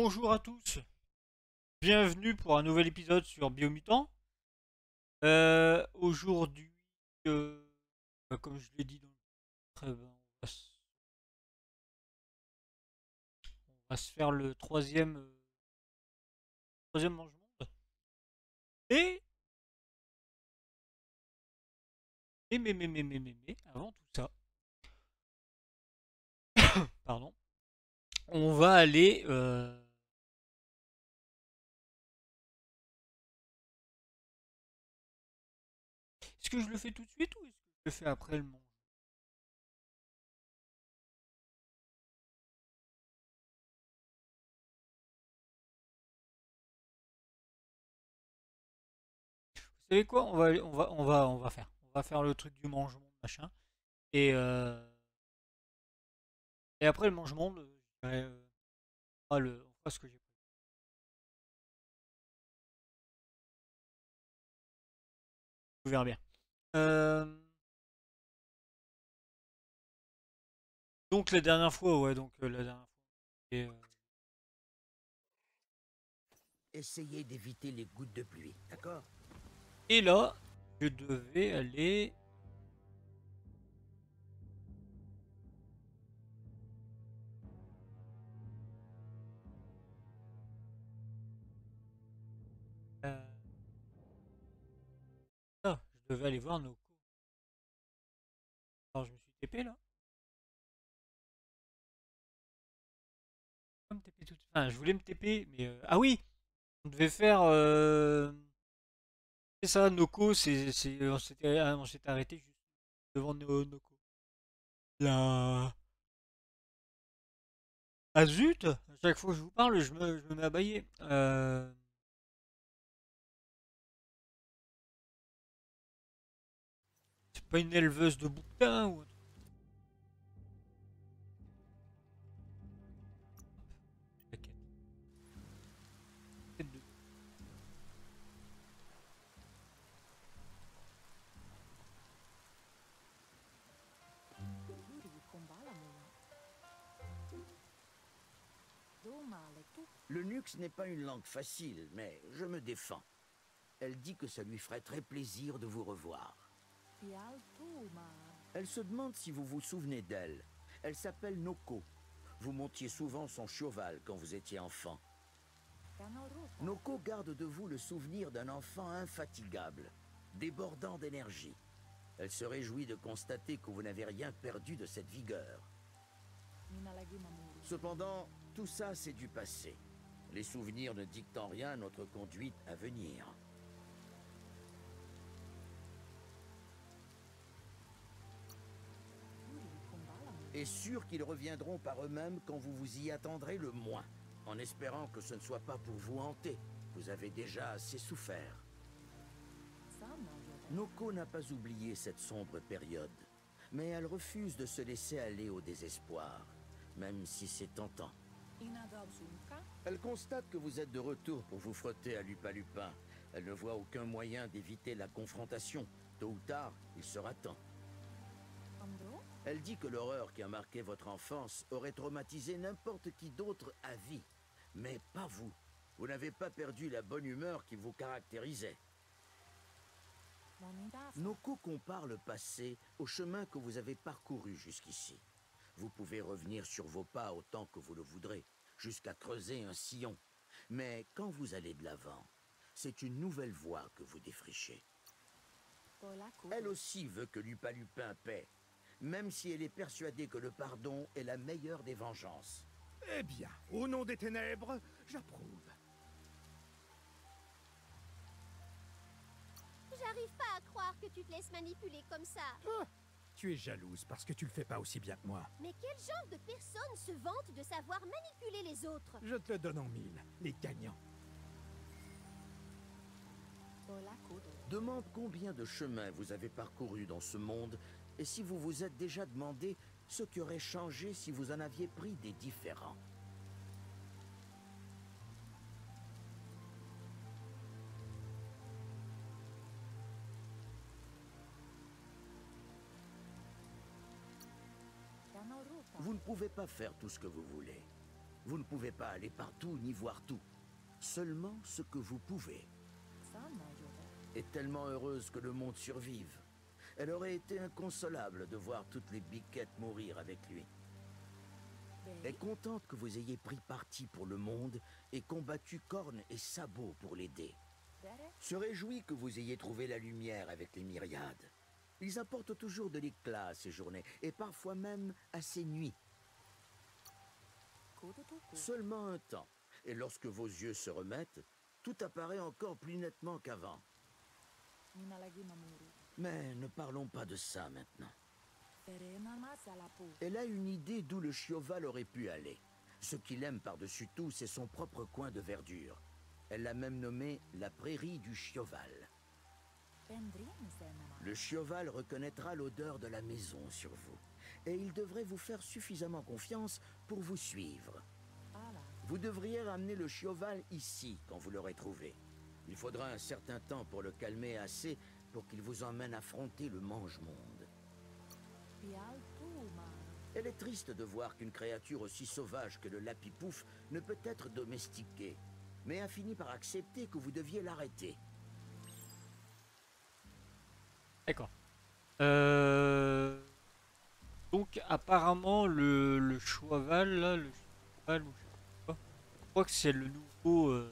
Bonjour à tous. Bienvenue pour un nouvel épisode sur Biomutant. Euh, Aujourd'hui, euh, bah, comme je l'ai dit dans le on, va se... faire le troisième, euh, troisième mange-monde. Et Et mais, mais, mais, mais, mais, mais, avant tout ça, pardon, on va aller... Est-ce que je le fais tout de suite ou est-ce que je le fais après le mange Vous savez quoi? On va, on va, on va, on va faire. On va faire le truc du mange-monde, machin. Et, euh, et après le je dirais, euh, fera le, on fera ce que j'ai prévu. Vous verrez bien. Euh, donc la dernière fois, ouais, donc euh, la dernière fois. et, euh, Essayez d'éviter les gouttes de pluie, d'accord? Et là, je devais aller. Devais aller voir nos co. Alors je me suis TP là. Enfin, je voulais me TP, mais euh, ah oui, on devait faire. euh, C'est ça, Noco, c'est, on s'était, on s'était arrêté juste devant No- Noco. Là. Ah zut! À chaque fois que je vous parle, je me, je me mets à bailler. Euh, pas une éleveuse de bouquins ou Le Nux n'est pas une langue facile, mais je me défends. Elle dit que ça lui ferait très plaisir de vous revoir. Elle se demande si vous vous souvenez d'elle. Elle s'appelle Noko. Vous montiez souvent son cheval quand vous étiez enfant. Noko garde de vous le souvenir d'un enfant infatigable, débordant d'énergie. Elle se réjouit de constater que vous n'avez rien perdu de cette vigueur. Cependant, tout ça, c'est du passé. Les souvenirs ne dictent en rien notre conduite à venir. Et sûr qu'ils reviendront par eux-mêmes quand vous vous y attendrez le moins, en espérant que ce ne soit pas pour vous hanter. Vous avez déjà assez souffert. Noko n'a pas oublié cette sombre période, mais elle refuse de se laisser aller au désespoir, même si c'est tentant. Elle constate que vous êtes de retour pour vous frotter à Lupin-Lupin. Elle ne voit aucun moyen d'éviter la confrontation. Tôt ou tard, il sera temps. Elle dit que l'horreur qui a marqué votre enfance aurait traumatisé n'importe qui d'autre à vie. Mais pas vous. Vous n'avez pas perdu la bonne humeur qui vous caractérisait. Noko compare le passé au chemin que vous avez parcouru jusqu'ici. Vous pouvez revenir sur vos pas autant que vous le voudrez, jusqu'à creuser un sillon. Mais quand vous allez de l'avant, c'est une nouvelle voie que vous défrichez. Elle aussi veut que Lupin-Lupin paie, même si elle est persuadée que le pardon est la meilleure des vengeances. Eh bien, au nom des ténèbres, j'approuve. J'arrive pas à croire que tu te laisses manipuler comme ça. Tu es jalouse parce que tu le fais pas aussi bien que moi. Mais quel genre de personne se vante de savoir manipuler les autres? Je te le donne en mille, les gagnants. Demande combien de chemins vous avez parcouru dans ce monde et si vous vous êtes déjà demandé ce qui aurait changé si vous en aviez pris des différents? Vous ne pouvez pas faire tout ce que vous voulez. Vous ne pouvez pas aller partout ni voir tout. Seulement ce que vous pouvez. Est tellement heureuse que le monde survive. Elle aurait été inconsolable de voir toutes les biquettes mourir avec lui. Est contente que vous ayez pris parti pour le monde et combattu cornes et sabots pour l'aider. Se réjouit que vous ayez trouvé la lumière avec les myriades. Ils apportent toujours de l'éclat à ces journées, et parfois même à ces nuits. Seulement un temps, et lorsque vos yeux se remettent, tout apparaît encore plus nettement qu'avant. Mais ne parlons pas de ça maintenant. Elle a une idée d'où le chioval aurait pu aller. Ce qu'il aime par-dessus tout, c'est son propre coin de verdure. Elle l'a même nommé la prairie du chioval. Le chioval reconnaîtra l'odeur de la maison sur vous, et il devrait vous faire suffisamment confiance pour vous suivre. Vous devriez ramener le chioval ici quand vous l'aurez trouvé. Il faudra un certain temps pour le calmer assez pour qu'il vous emmène affronter le mange-monde. Elle est triste de voir qu'une créature aussi sauvage que le lapipouf ne peut être domestiquée, mais a fini par accepter que vous deviez l'arrêter. D'accord. Euh... Donc apparemment le, cheval là, le je je crois que c'est le nouveau. Euh...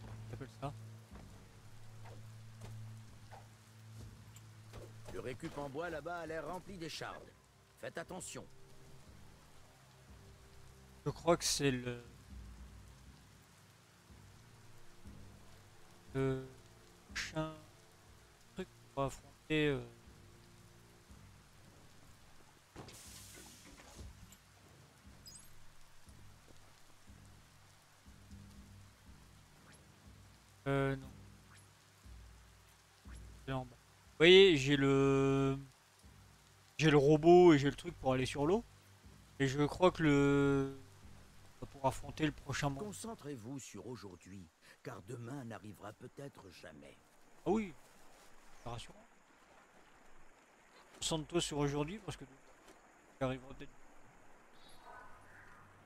comment on appelle ça Le récup en bois là-bas a l'air rempli d'échardes. Faites attention. Je crois que c'est le. Le prochain truc pour affronter. euh, Euh, non. C'est en bas. Vous voyez, j'ai le. J'ai le robot et j'ai le truc pour aller sur l'eau. Et je crois que le. Pour affronter le prochain monstre. Concentrez-vous sur aujourd'hui, car demain n'arrivera peut-être jamais. Ah oui, c'est rassurant. Concentre-toi sur aujourd'hui parce que arrivera peut-être.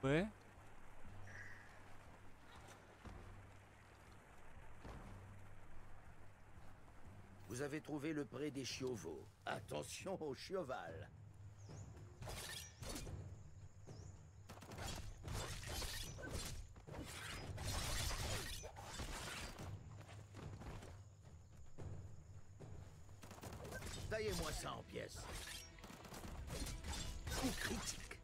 Ouais. Vous avez trouvé le pré des chioveaux. Attention au chioval. Taillez-moi ça en pièces. Critique.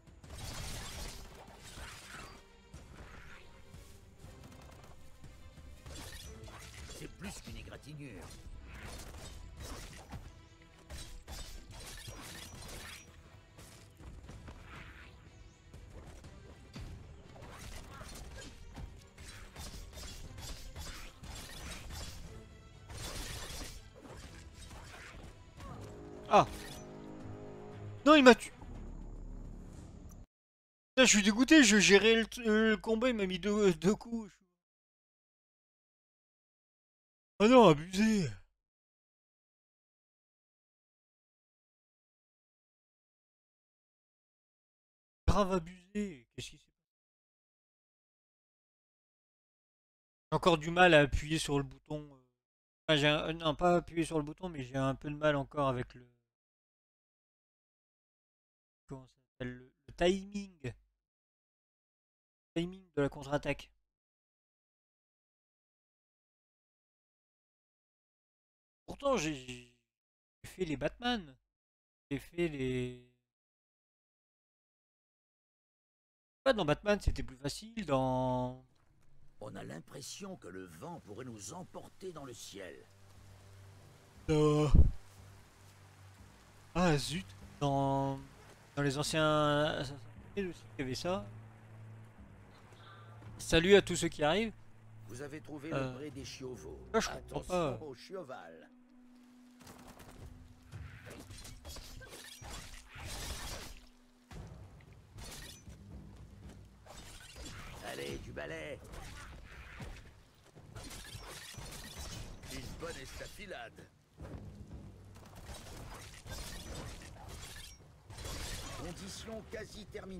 C'est plus qu'une égratignure. Ah Non, il m'a tué. Je suis dégoûté, je gérais le, euh, le combat, il m'a mis deux, deux coups. Oh non, abusé Abusé Qu'est-ce qui s'est J'ai encore du mal à appuyer sur le bouton. euh. J'ai un- non, pas appuyer sur le bouton, mais j'ai un peu de mal encore avec le. Comment ça le, le timing. Timing de la contre-attaque. Pourtant, j'ai fait les Batman. J'ai fait les. Pas dans Batman, c'était plus facile. Dans. On a l'impression que le vent pourrait nous emporter dans le ciel. Euh, Ah zut Dans, dans les anciens aussi, il y avait ça. Salut à tous ceux qui arrivent. Vous avez trouvé Euh, le pré des chioveaux. là, je comprends pas. au chioval.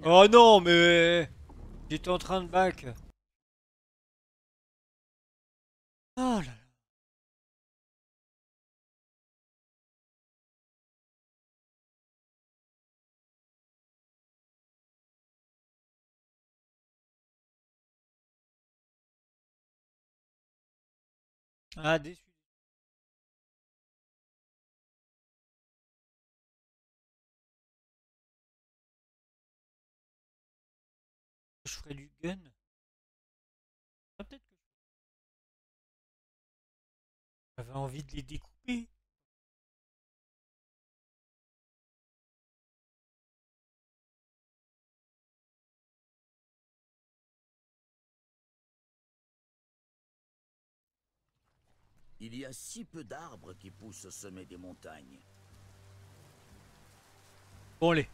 Oh non, mais... J'étais en train de back. Oh Ah, déçu. Je ferais du gun. Ah, peut-être que j'avais envie de les découper. Il y a si peu d'arbres qui poussent au sommet des montagnes. Bon, allez.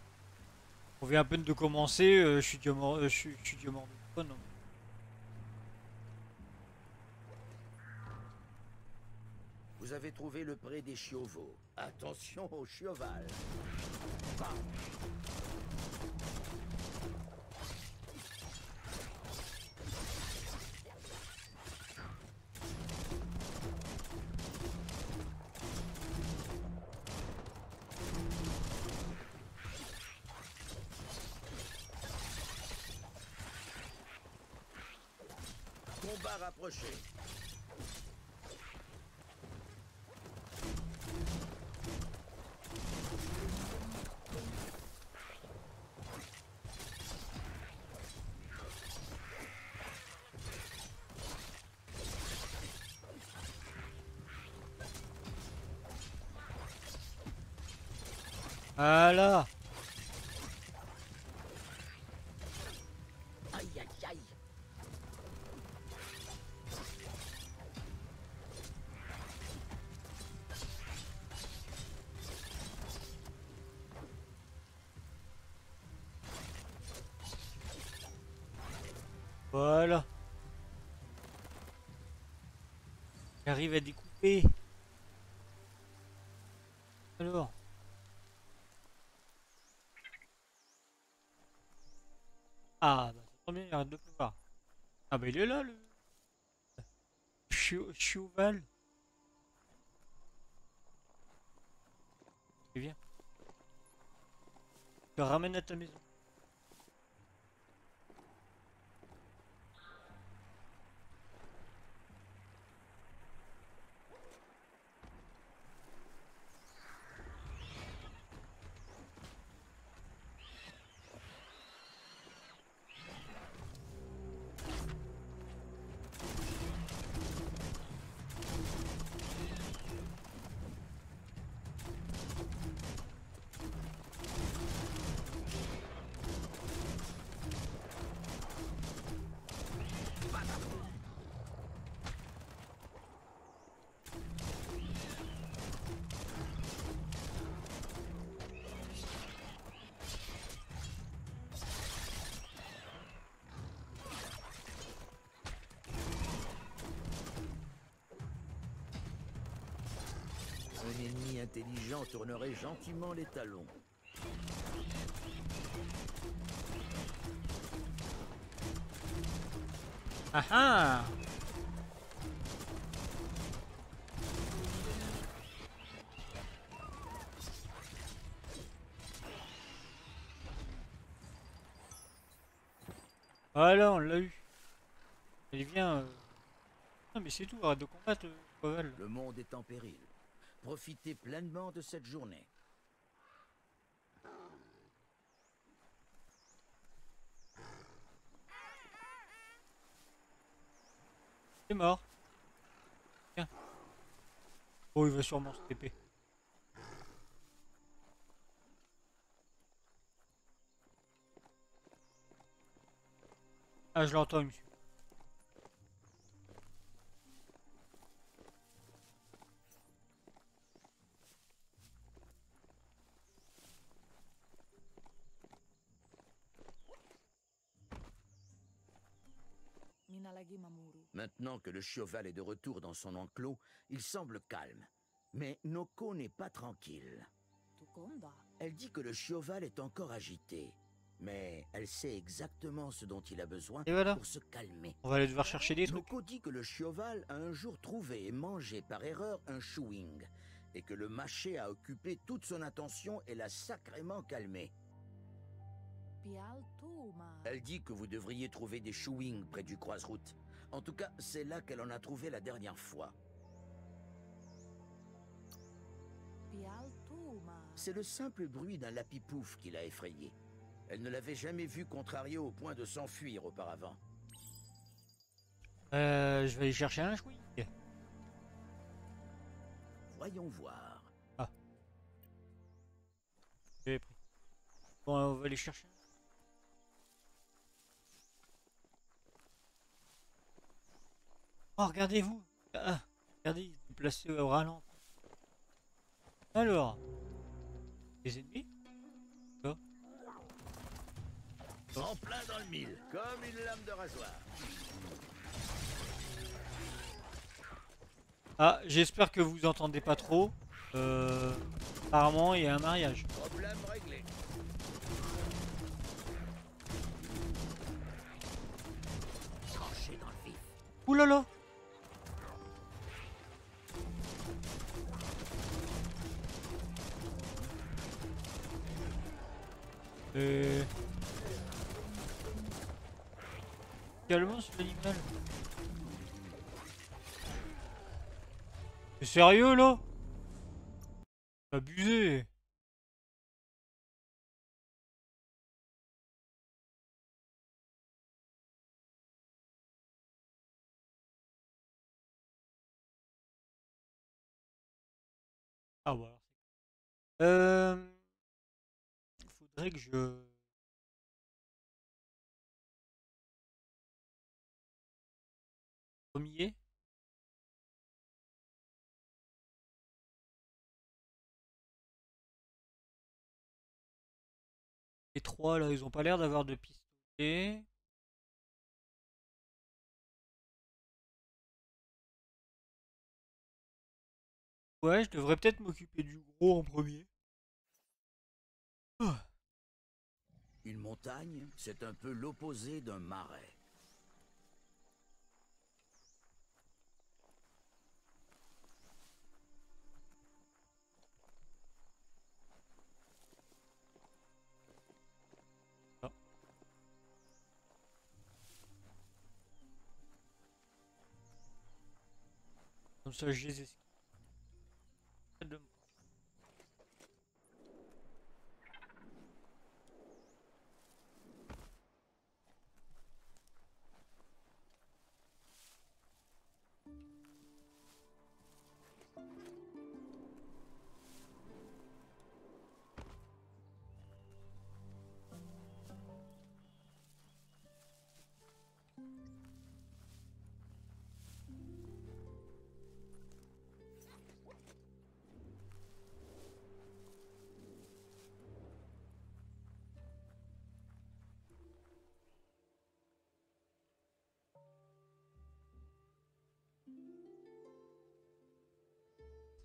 On vient à peine de commencer. euh, je suis mort. euh, je suis je suis mort. Vous avez trouvé le pré des chioveaux. Attention au chioval. Combat rapproché. Voilà. Aïe J'arrive à découper. Alors. Ah, bah, tombe bien, arrête de pleuvoir. Ah, bah, il est là, le. Chioval. Et viens. Je te ramène à ta maison. Tournerait gentiment les talons. Ah ah Voilà, on l'a eu. Allez, viens. euh. Non, mais c'est tout, arrête de combattre, euh. Le monde est en péril. Profitez pleinement de cette journée. C'est mort. Tiens. Oh, il va sûrement se TP. Ah, je l'entends, il Maintenant que le cheval est de retour dans son enclos, il semble calme. Mais Noko n'est pas tranquille. Elle dit que le chioval est encore agité, mais elle sait exactement ce dont il a besoin Et voilà. pour se calmer. On va aller devoir chercher des trucs. Noko dit que le chioval a un jour trouvé et mangé par erreur un chewing, et que le mâcher a occupé toute son attention et l'a sacrément calmé. Elle dit que vous devriez trouver des chewings près du croise-route. En tout cas, c'est là qu'elle en a trouvé la dernière fois. C'est le simple bruit d'un lapipouf qui l'a effrayée. Elle ne l'avait jamais vu contrarié au point de s'enfuir auparavant. Euh, je vais aller chercher un chouï. Voyons voir. J'ai pris. Bon, on va aller chercher. Oh, regardez-vous. Ah, regardez, il est placé au ralenti. Alors, les ennemis En plein dans le mille, comme une lame de rasoir. Ah, j'espère que vous entendez pas trop. Euh, apparemment, il y a un mariage. Problème réglé. Tranché Euh... Calmement cet animal. C'est sérieux là? Abusé Ah voilà. Euh... Que je... Premier Les trois là, ils ont pas l'air d'avoir de pistolet. Ouais, je devrais peut-être m'occuper du gros en premier. Ah. Une montagne, c'est un peu l'opposé d'un marais. Esquive.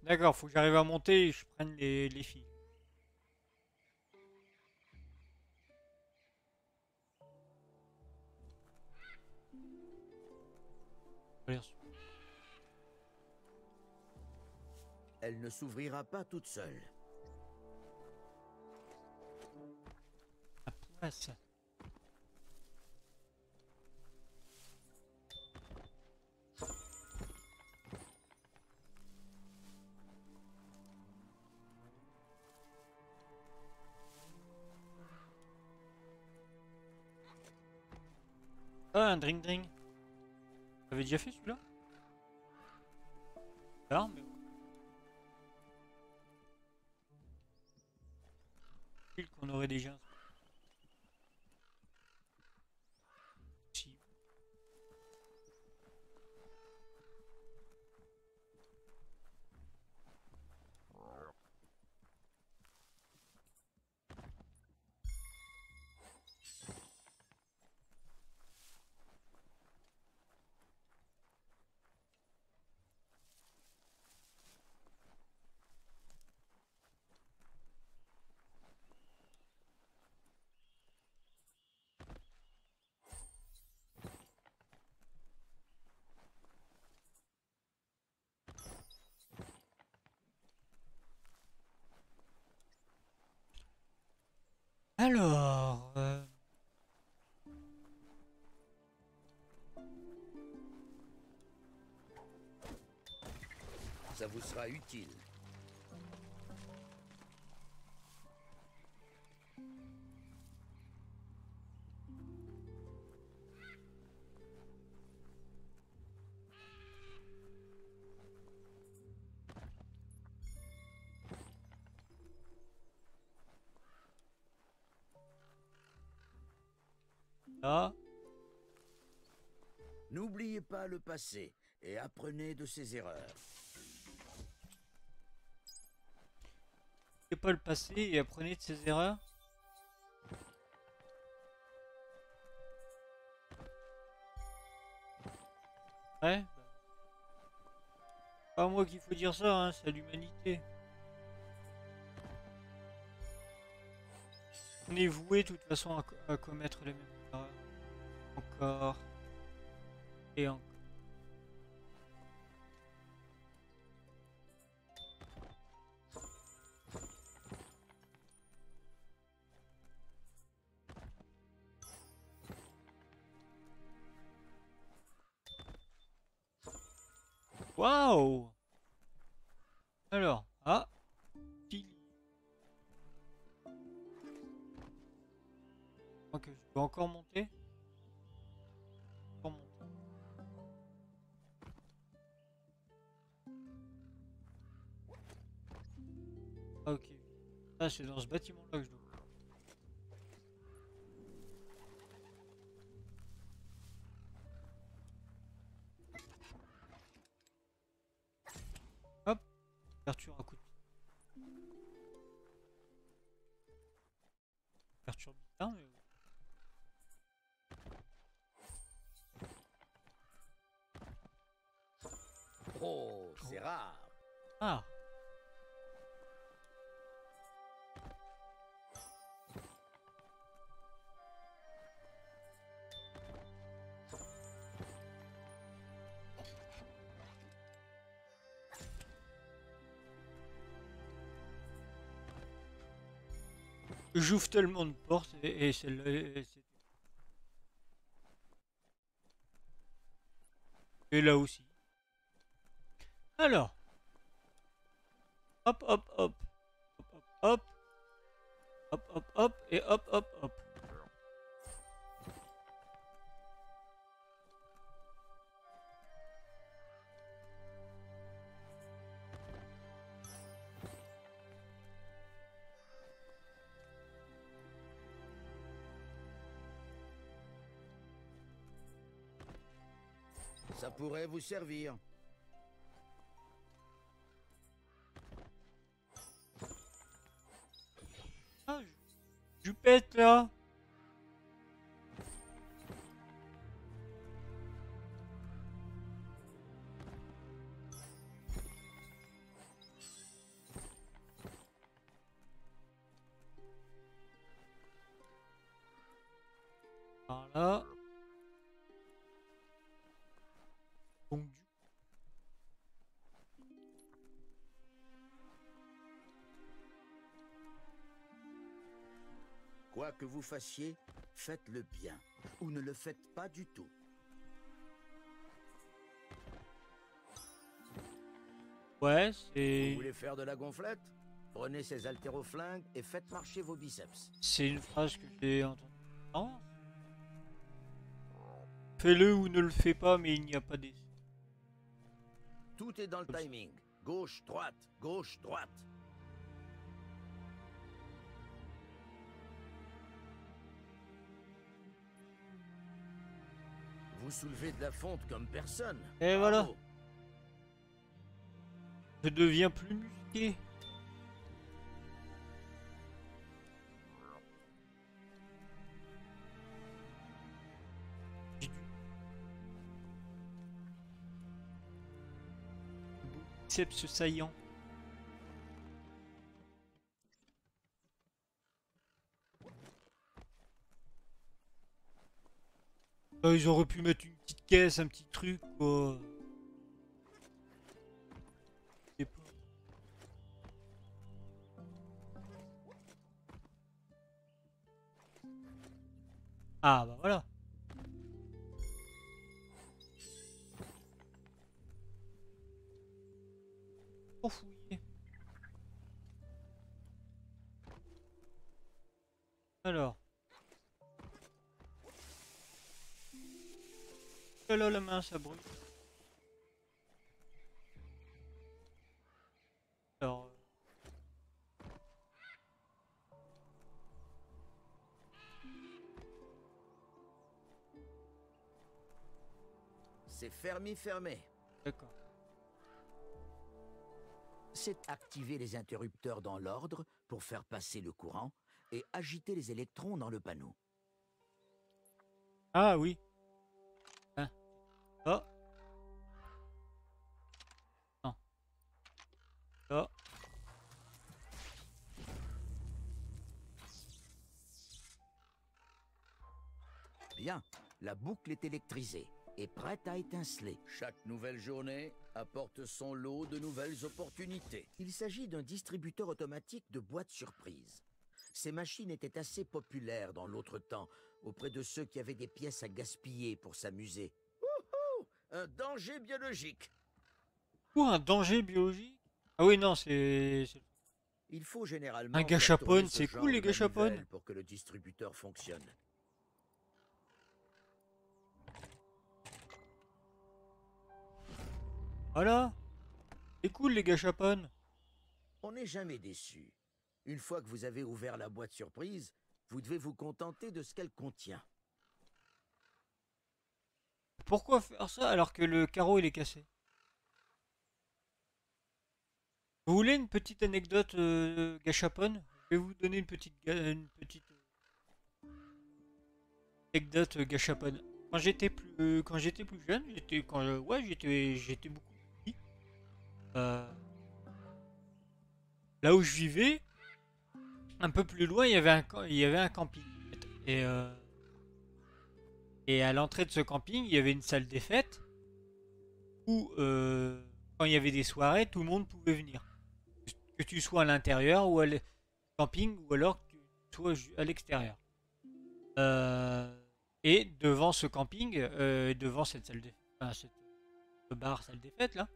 D'accord, faut que j'arrive à monter et je prenne les, les filles. Elle ne s'ouvrira pas toute seule. la. Ah, un drink drink. T'avais déjà fait celui-là? Pile qu'on aurait déjà Alors... euh, Ça vous sera utile. Le passé et apprenez de ses erreurs. Pas le passé et apprenez de ses erreurs? Ouais. Pas moi qu'il faut dire ça, hein, c'est l'humanité. On est voué de toute façon à commettre les mêmes erreurs. Encore. Et encore. Waouh Alors, ah. Ok, je peux encore monter Encore monter. Ah, ok. Ah, c'est dans ce bâtiment-là que je dois. Ouverture à coup de bizarre, mais... Oh, c'est rare. Ah J'ouvre tellement de portes et, et celle-là, et là aussi. Alors. Hop, hop, hop. Hop, hop, hop. Hop, hop, hop. Et hop, hop, hop. Pourrait vous servir. Ah, je, là. Quoi que vous fassiez, faites-le bien ou ne le faites pas du tout. Ouais, Vous c'est voulez faire de la gonflette? Prenez ces haltéroflingues et faites marcher vos biceps. c'est une phrase que j'ai entendue. Non Fais-le ou ne le fais pas, mais il n'y a pas d'essai. Tout est dans le timing. Gauche, droite, gauche, droite. Vous soulevez de la fonte comme personne. Et voilà. Je deviens plus musqué. Biceps saillant. Ils auraient pu mettre une petite caisse, un petit truc. Ah bah voilà. Alors. Là la main ça brûle. Alors. C'est fermé, fermé. D'accord. C'est activer les interrupteurs dans l'ordre pour faire passer le courant et agiter les électrons dans le panneau. Ah oui. Hein. Oh. Non. Oh. Bien, la boucle est électrisée et prête à étinceler. Chaque nouvelle journée apporte son lot de nouvelles opportunités. Il s'agit d'un distributeur automatique de boîtes surprises. Ces machines étaient assez populaires dans l'autre temps, auprès de ceux qui avaient des pièces à gaspiller pour s'amuser. Un danger biologique Ou un danger biologique? Ah oui, non, c'est... Il faut généralement Un ce c'est cool, les manivelle pour que le distributeur fonctionne. Voilà. C'est cool les gâchapones. On n'est jamais déçu. Une fois que vous avez ouvert la boîte surprise, vous devez vous contenter de ce qu'elle contient. Pourquoi faire ça alors que le carreau il est cassé? Vous voulez une petite anecdote euh, gâchapone Je vais vous donner une petite, une petite euh, anecdote euh, gâchapone. Quand j'étais plus, euh, quand j'étais plus jeune, j'étais, quand ouais, j'étais, j'étais beaucoup petit. Là où je vivais, un peu plus loin, il y avait un, il y avait un camping. Et euh, et à l'entrée de ce camping, il y avait une salle des fêtes où, euh, quand il y avait des soirées, tout le monde pouvait venir. Que tu sois à l'intérieur ou à le camping, ou alors que tu sois à l'extérieur. Euh, et devant ce camping, euh, devant cette salle des enfin, cette ce bar, salle des fêtes là,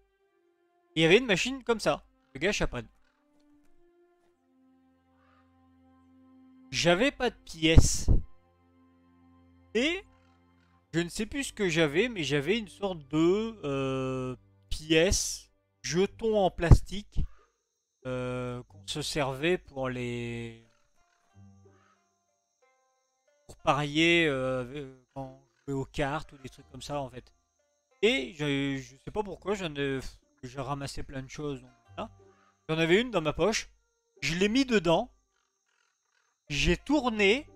il y avait une machine comme ça, de gâchapon. J'avais pas de pièces. Et je ne sais plus ce que j'avais, mais j'avais une sorte de euh, pièce, jeton en plastique, euh, qu'on se servait pour les. pour parier euh, quand on jouait aux cartes ou des trucs comme ça en fait. Et je, je sais pas pourquoi, j'en ai, j'ai ramassé plein de choses. donc voilà. J'en avais une dans ma poche, je l'ai mis dedans, j'ai tourné,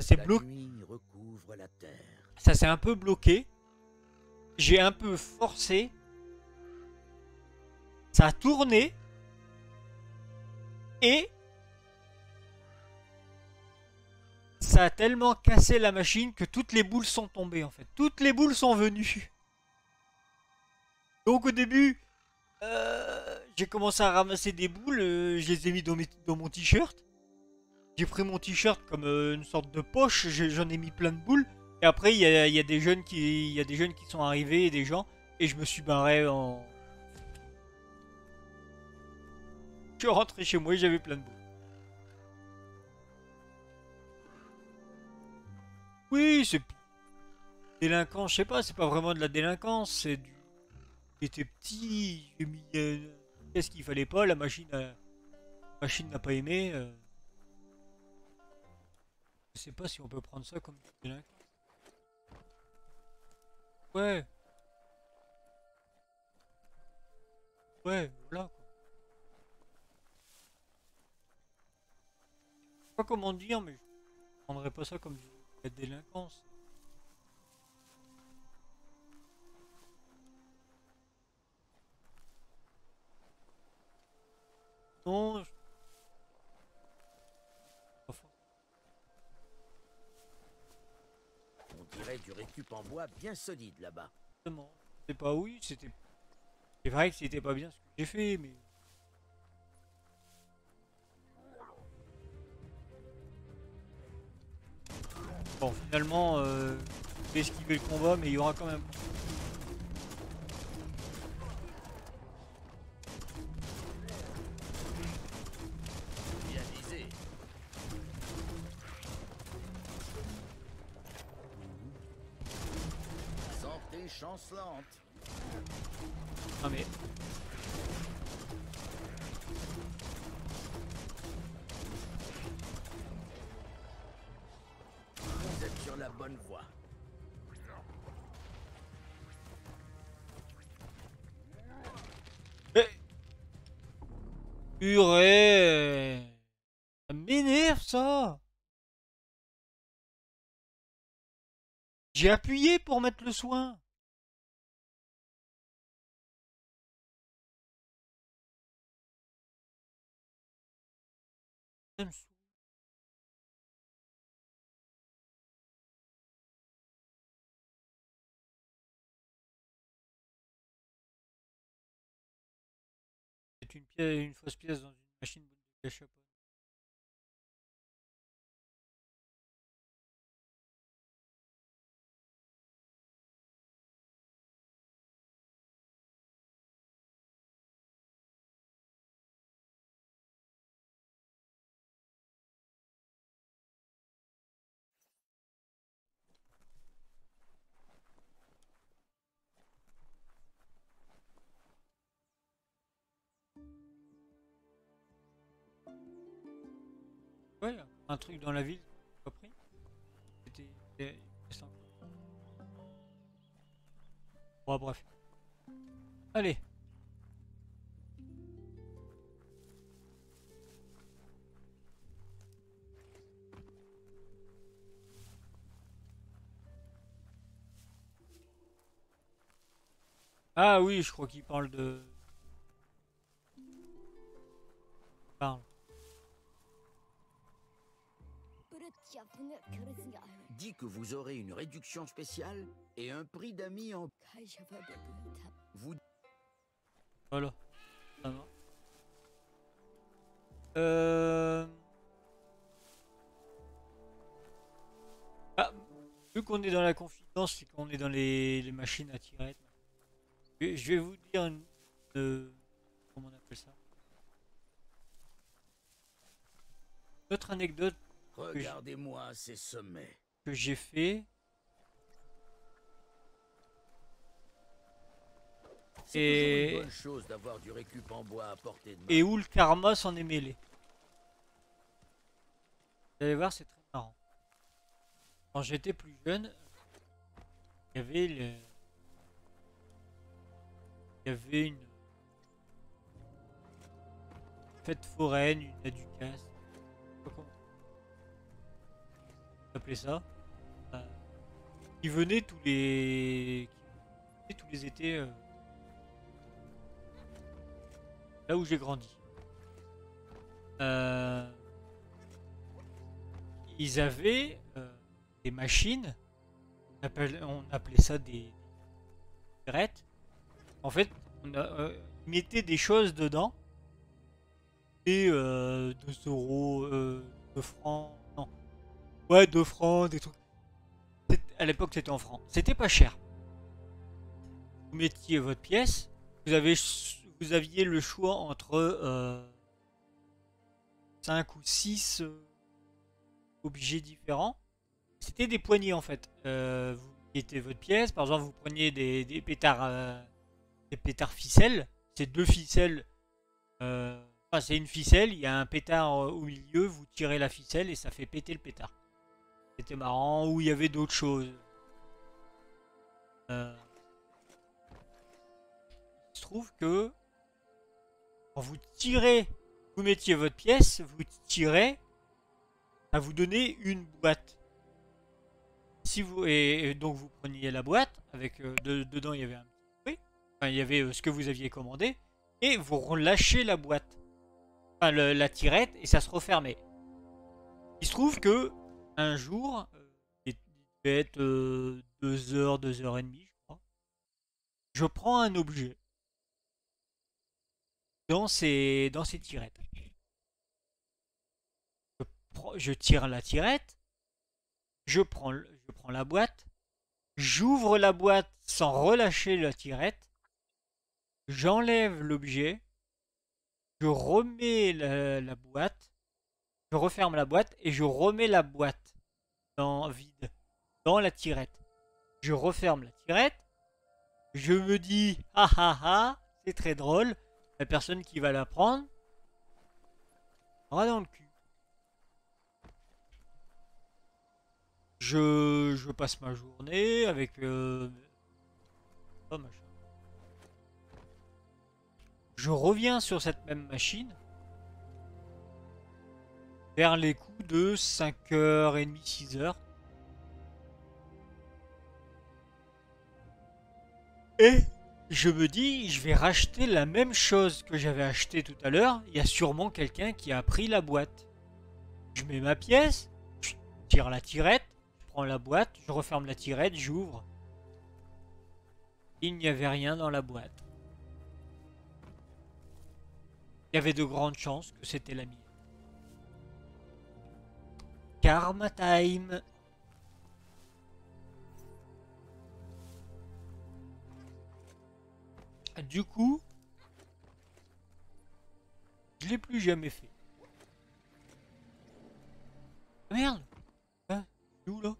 ça s'est La bloqué. nuit Ça s'est un peu bloqué. J'ai un peu forcé. Ça a tourné. Et ça a tellement cassé la machine que toutes les boules sont tombées en fait. Toutes les boules sont venues. Donc au début, euh, j'ai commencé à ramasser des boules. euh, je les ai mis dans mon t-shirt. J'ai pris mon t-shirt comme euh, une sorte de poche. J'en ai mis plein de boules. Et après, il y a, des jeunes qui, y a des jeunes qui sont arrivés et des gens, et je me suis barré en. Je suis rentré chez moi et j'avais plein de boules. Oui, c'est délinquant, je sais pas, c'est pas vraiment de la délinquance, c'est du. J'étais petit, j'ai mis euh, qu'est-ce qu'il fallait pas, la machine, a... la machine n'a pas aimé. euh. Je sais pas si on peut prendre ça comme du délinquant. Ouais. Ouais, voilà quoi. Je sais pas comment dire, mais je prendrais pas ça comme délinquance. Non, je... dirait du récup en bois bien solide là-bas. forcément. C'est pas oui, c'était. C'est vrai que c'était pas bien ce que j'ai fait, mais. Bon, finalement, euh, je vais esquiver le combat, mais il y aura quand même. C'est une pièce, une fausse pièce dans une machine de truc dans la ville, pas pris. C'était. Bon, bref. Allez. Ah oui, je crois qu'il parle de. Dit que vous aurez une réduction spéciale et un prix d'amis en... Vous Voilà. Ça va. Euh... Ah, vu qu'on est dans la confidence et qu'on est dans les, les machines à tirer, je vais- vous dire une, comment on appelle ça? Autre anecdote Regardez-moi ces sommets. que j'ai fait C'est Et- une bonne chose d'avoir du récup en bois à portée de main. et où le karma s'en est mêlé. Vous allez voir, c'est très marrant. Quand j'étais plus jeune, il y avait le... Il y avait une fête foraine, une aducasse. Appelait ça. Euh, qui venait tous les qui venait tous les étés euh, là où j'ai grandi. Euh, ils avaient euh, des machines, on, appelait ça des. En fait, on a, ils mettaient des choses dedans. Et euh, 2 euros, euh, 2 francs. Ouais, 2 francs, des trucs. À l'époque, c'était en francs. C'était pas cher. Vous mettiez votre pièce, vous, avez, vous aviez le choix entre euh, 5 ou 6 objets différents. C'était des poignées en fait. Euh, vous mettez votre pièce, par exemple, vous preniez des, pétards, euh, des pétards ficelles. C'est deux ficelles. euh, c'est une ficelle, il y a un pétard euh, au milieu, vous tirez la ficelle et ça fait péter le pétard. C'était marrant, ou il y avait d'autres choses. Euh, Il se trouve que quand vous tirez, vous mettiez votre pièce, vous tirez, ça vous donnait une boîte. Si vous et, donc vous preniez la boîte avec euh, de- dedans il y avait un fruit, enfin il y avait euh, ce que vous aviez commandé et vous relâchez la boîte, enfin la tirette et ça se refermait. Il se trouve que un jour, euh, il devait être 2 heures, 2 heures et demie, je crois. Je prends un objet dans ces, dans ces tirettes. Je, tire la tirette Je prends, la boîte, j'ouvre la boîte sans relâcher la tirette, j'enlève l'objet, je remets la boîte, je referme la boîte et je remets la boîte vide, dans la tirette. Je referme la tirette, je me dis ah ah ah, c'est très drôle, la personne qui va la prendre aura dans le cul. Je, je passe ma journée avec euh, oh. Je reviens sur cette même machine vers les coups de 5h30, 6h. Et je me dis, je vais racheter la même chose que j'avais acheté tout à l'heure. Il y a sûrement quelqu'un qui a pris la boîte. Je mets ma pièce, je tire la tirette, je prends la boîte, je referme la tirette, j'ouvre. Il n'y avait rien dans la boîte. Il y avait de grandes chances que c'était la mienne. Karma time. Du coup, je l'ai plus jamais fait. Ah, Merde Hein où là?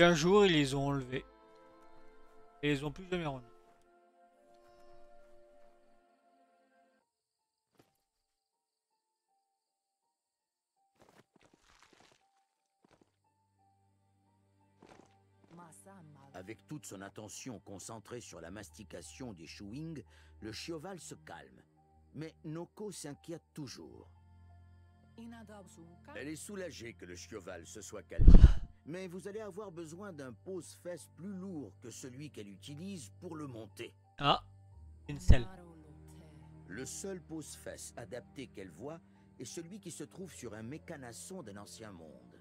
Et un jour, ils les ont enlevés. Et ils ont plus jamais remis. Avec toute son attention concentrée sur la mastication des chewing, le chioval se calme. Mais Noko s'inquiète toujours. Elle est soulagée que le chioval se soit calmé. Mais vous allez avoir besoin d'un pose-fesse plus lourd que celui qu'elle utilise pour le monter. Ah Une selle. Le seul pose-fesse adapté qu'elle voit est celui qui se trouve sur un mécanasson d'un ancien monde.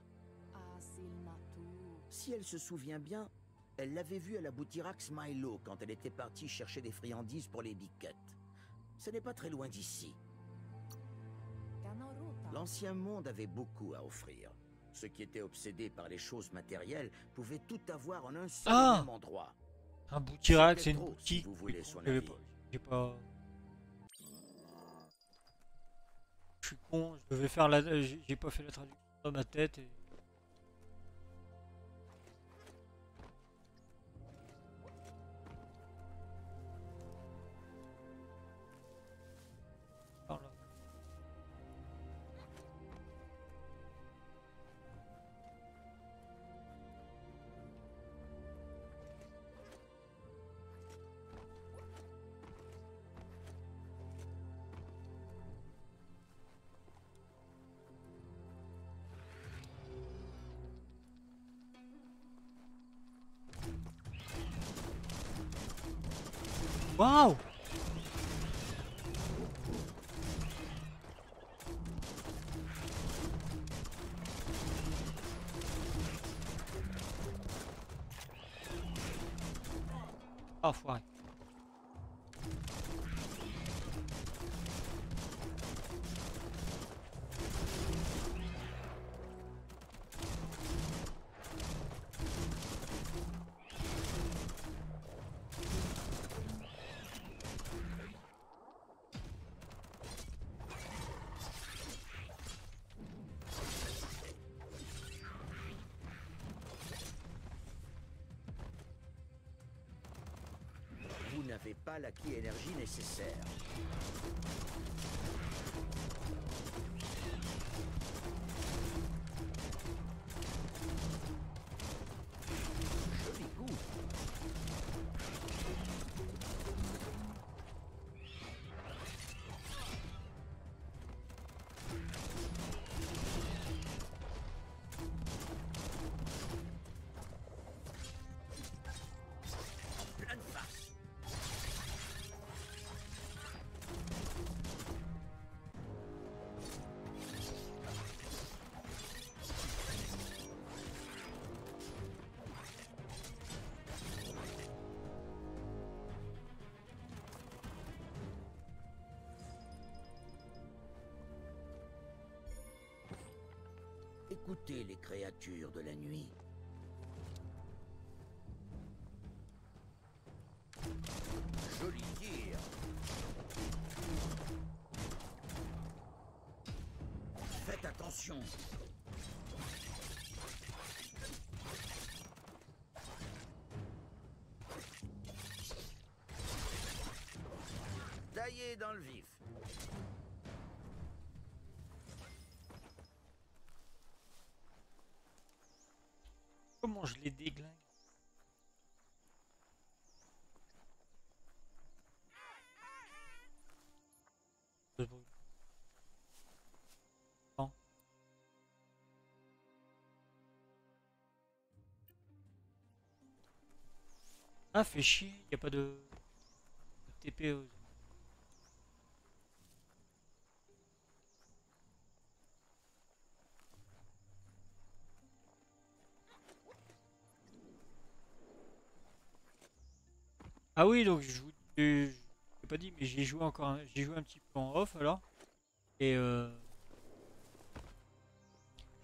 Si elle se souvient bien, elle l'avait vu à la Boutirax Milo quand elle était partie chercher des friandises pour les biquettes. Ce n'est pas très loin d'ici. L'ancien monde avait beaucoup à offrir. Ceux qui étaient obsédés par les choses matérielles pouvaient tout avoir en un seul Ah même endroit. Un boutirac, c'est une trop, si boutique. vous voulez son avis. pas- J'ai pas. Je suis con, je devais faire la. euh, J'ai j'ai pas fait la traduction dans ma tête et. Waouh la ki énergie nécessaire. Écoutez les créatures de la nuit. Je les déglingue. Ah, fait chier, y a pas de, TP. aux- j'ai joué encore. J'ai joué un petit peu en off alors. Et euh,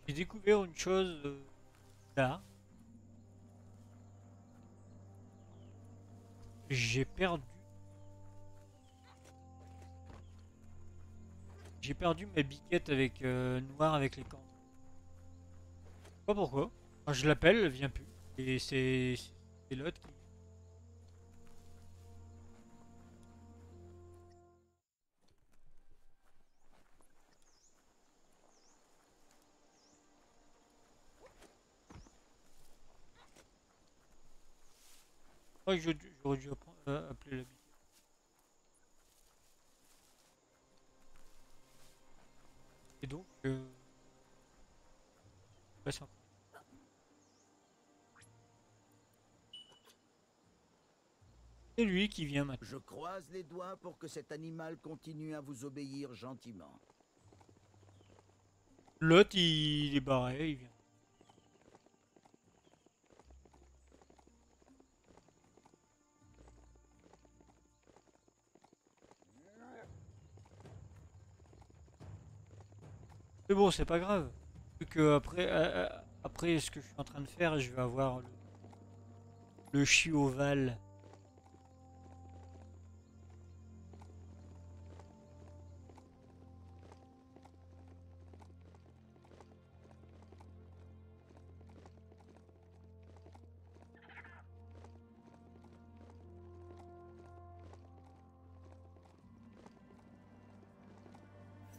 j'ai découvert une chose euh, là. J'ai perdu. J'ai perdu ma biquette avec euh, noir avec les sais Pas pourquoi. Je l'appelle, elle vient plus. Et c'est l'autre qui. J'aurais dû, j'aurais dû apprendre- euh, appeler la biquette. Et donc, euh... ouais, c'est C'est lui qui vient maintenant. Je croise les doigts pour que cet animal continue à vous obéir gentiment. L'autre, il est barré, il vient. Mais bon, c'est pas grave. Vu que après, euh, euh, après ce que je suis en train de faire, je vais avoir le, le chioval.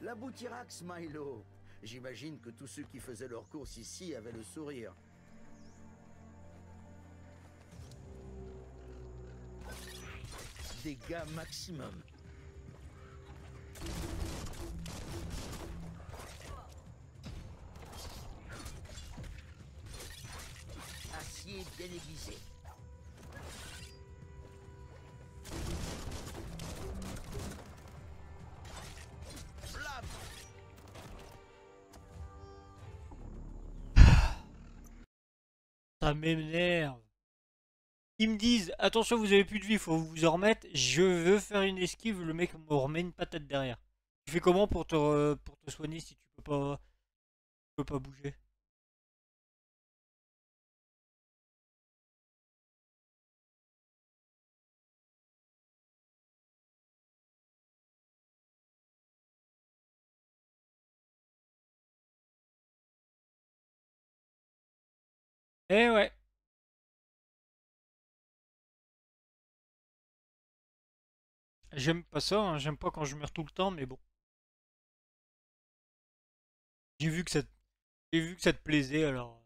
La boutirax, Milo. J'imagine que tous ceux qui faisaient leurs courses ici avaient le sourire. Dégâts maximum. Ça m'énerve. Ils me disent attention, vous avez plus de vie, faut vous en remettre. Je veux faire une esquive, le mec me remet une patate derrière. Tu fais comment pour te, pour te soigner si tu peux pas, tu peux pas bouger? Eh ouais. J'aime pas ça, hein, j'aime pas quand je meurs tout le temps, mais bon. J'ai vu que ça, te- j'ai vu que ça te plaisait, alors.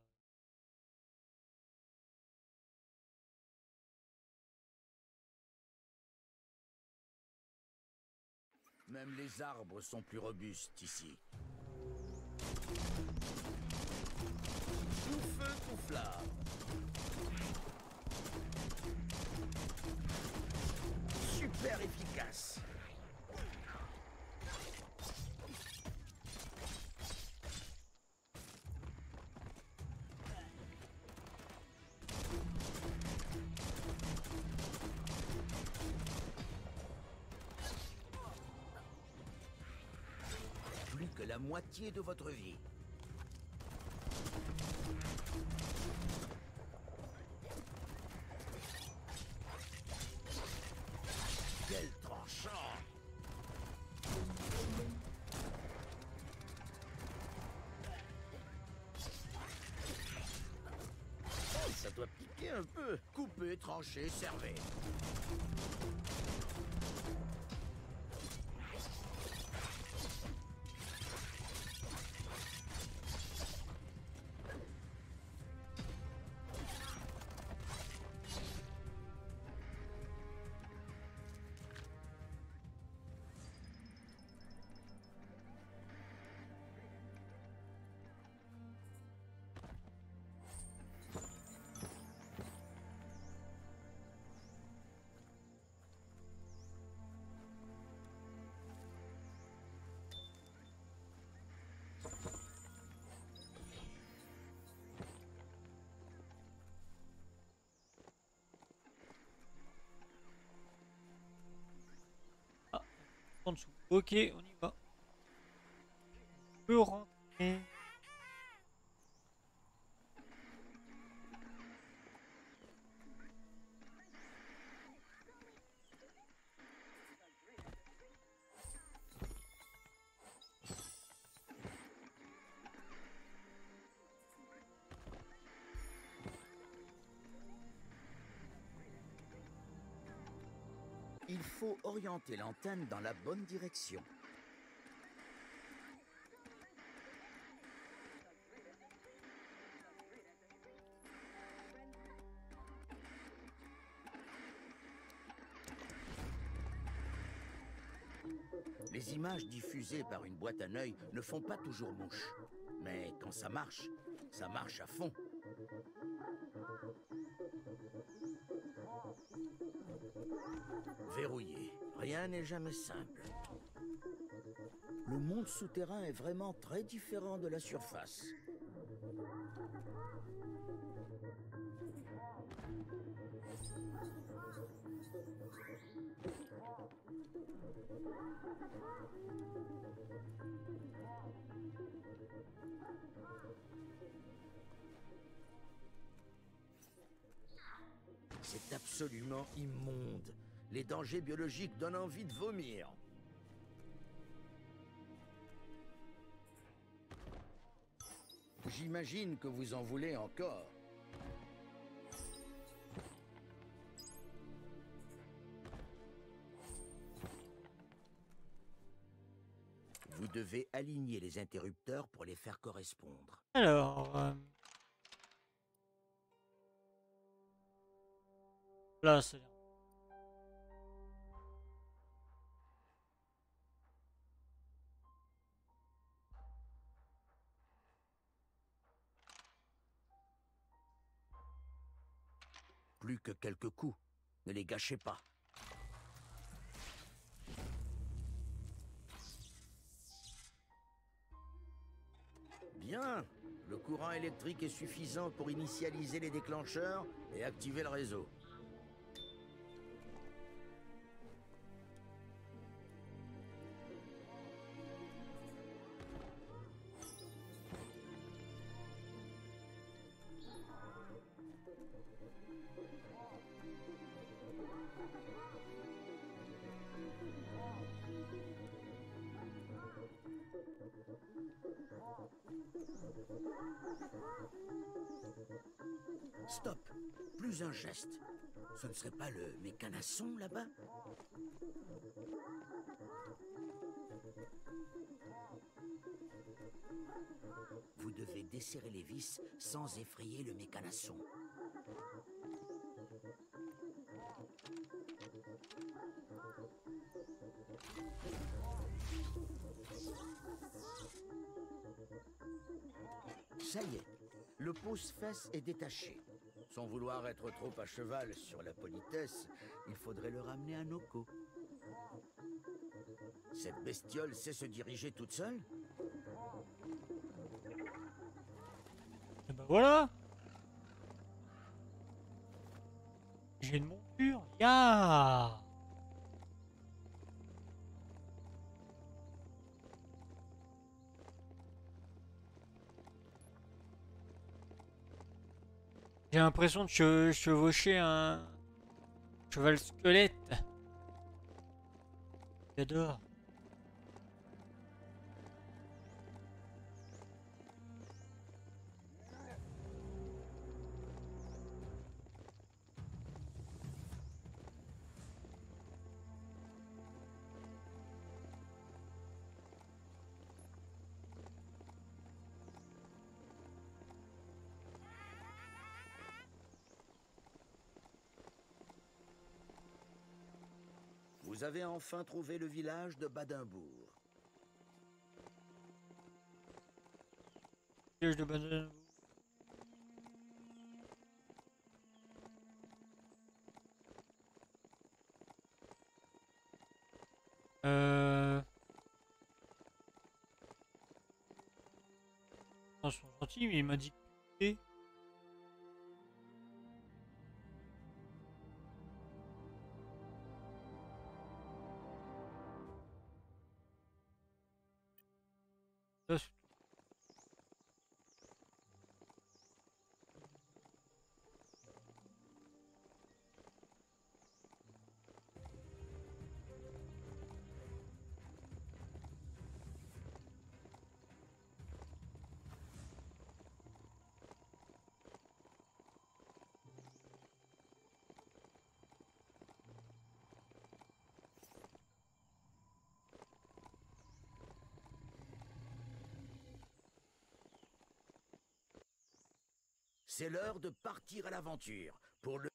Même les arbres sont plus robustes ici. Tout feu, tout flamme. Super efficace. Plus que la moitié de votre vie. Quel tranchant Ça doit piquer un peu. Couper, trancher, servir. En dessous. Ok, on y va. On peut rentrer. Il faut orienter l'antenne dans la bonne direction. Les images diffusées par une boîte à œil ne font pas toujours mouche. Mais quand ça marche, ça marche à fond. Verrouillé. Rien n'est jamais simple. Le monde souterrain est vraiment très différent de la surface. Absolument immonde. Les dangers biologiques donnent envie de vomir. J'imagine que vous en voulez encore. Vous devez aligner les interrupteurs pour les faire correspondre. Alors. euh, Plus que quelques coups. Ne les gâchez pas. Bien. Le courant électrique est suffisant pour initialiser les déclencheurs et activer le réseau. Ce ne serait pas le mécanasson là-bas? Vous devez desserrer les vis sans effrayer le mécanasson. Ça y est, le pouce-fesse est détaché. Sans vouloir être trop à cheval sur la politesse, il faudrait le ramener à Noko. Cette bestiole sait se diriger toute seule Et bah voilà J'ai une monture J'ai l'impression de che- chevaucher un cheval squelette. J'adore. Vous avez enfin trouvé le village de Badimbourg. Piège de banane. Euh... Ils sont gentils, il m'a dit que... C'est l'heure de partir à l'aventure. Pour le...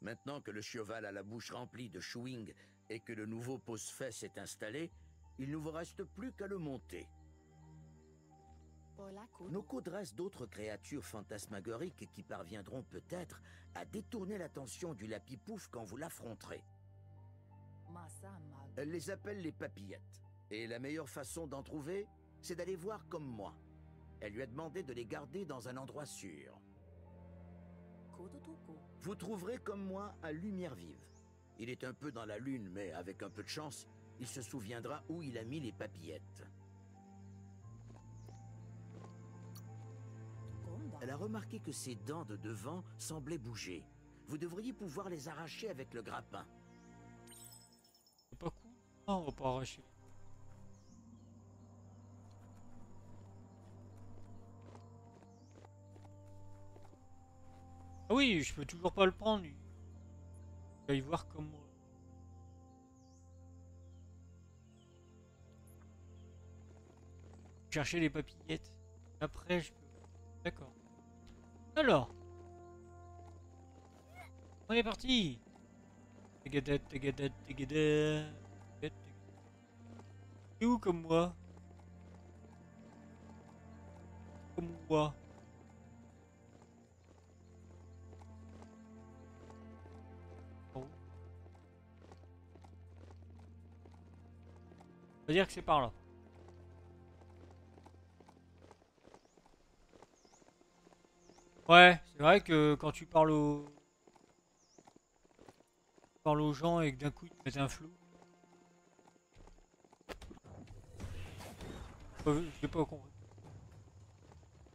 Maintenant que le cheval a la bouche remplie de chewing et que le nouveau pose-fesse est installé, il ne vous reste plus qu'à le monter. Noko dresse d'autres créatures fantasmagoriques qui parviendront peut-être à détourner l'attention du lapipouf quand vous l'affronterez. Elle les appelle les papillettes. Et la meilleure façon d'en trouver, c'est d'aller voir comme moi. Elle lui a demandé de les garder dans un endroit sûr. Vous trouverez comme moi à lumière vive. Il est un peu dans la lune, mais avec un peu de chance, il se souviendra où il a mis les papillettes. Elle a remarqué que ses dents de devant semblaient bouger. Vous devriez pouvoir les arracher avec le grappin. C'est pas cool. Non, on va pas arracher. Oui, je peux toujours pas le prendre. Je vais y voir comment. Chercher les papillettes. Après, je peux. D'accord. Alors. On est parti. T'es où comme moi? Comme moi Dire que c'est par là. Ouais, c'est vrai que quand tu parles aux... parles aux gens et que d'un coup ils te mettent un flou. Euh, J'ai pas compris.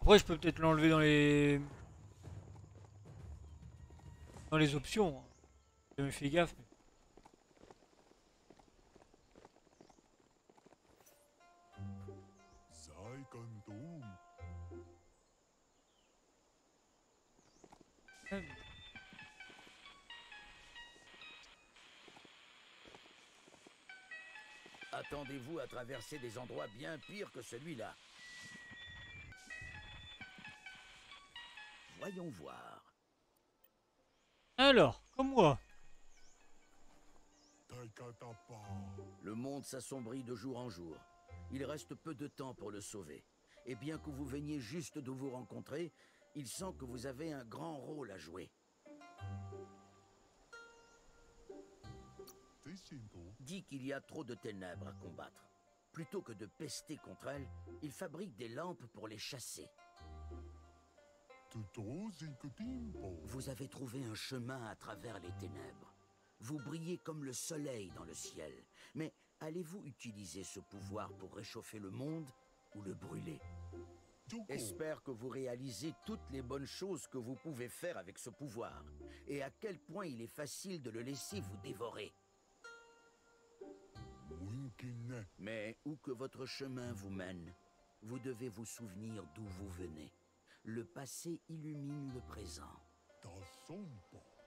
Après, je peux peut-être l'enlever dans les... Dans les options. hein. J'ai jamais fait gaffe. Attendez-vous à traverser des endroits bien pires que celui-là. Voyons voir. Alors, comme moi. Le monde s'assombrit de jour en jour. Il reste peu de temps pour le sauver. Et bien que vous veniez juste de vous rencontrer, il sent que vous avez un grand rôle à jouer. Dit qu'il y a trop de ténèbres à combattre. Plutôt que de pester contre elles, il fabrique des lampes pour les chasser. Vous avez trouvé un chemin à travers les ténèbres. Vous brillez comme le soleil dans le ciel. Mais allez-vous utiliser ce pouvoir pour réchauffer le monde ou le brûler? J'espère que vous réalisez toutes les bonnes choses que vous pouvez faire avec ce pouvoir et à quel point il est facile de le laisser vous dévorer. Mais où que votre chemin vous mène, vous devez vous souvenir d'où vous venez. Le passé illumine le présent.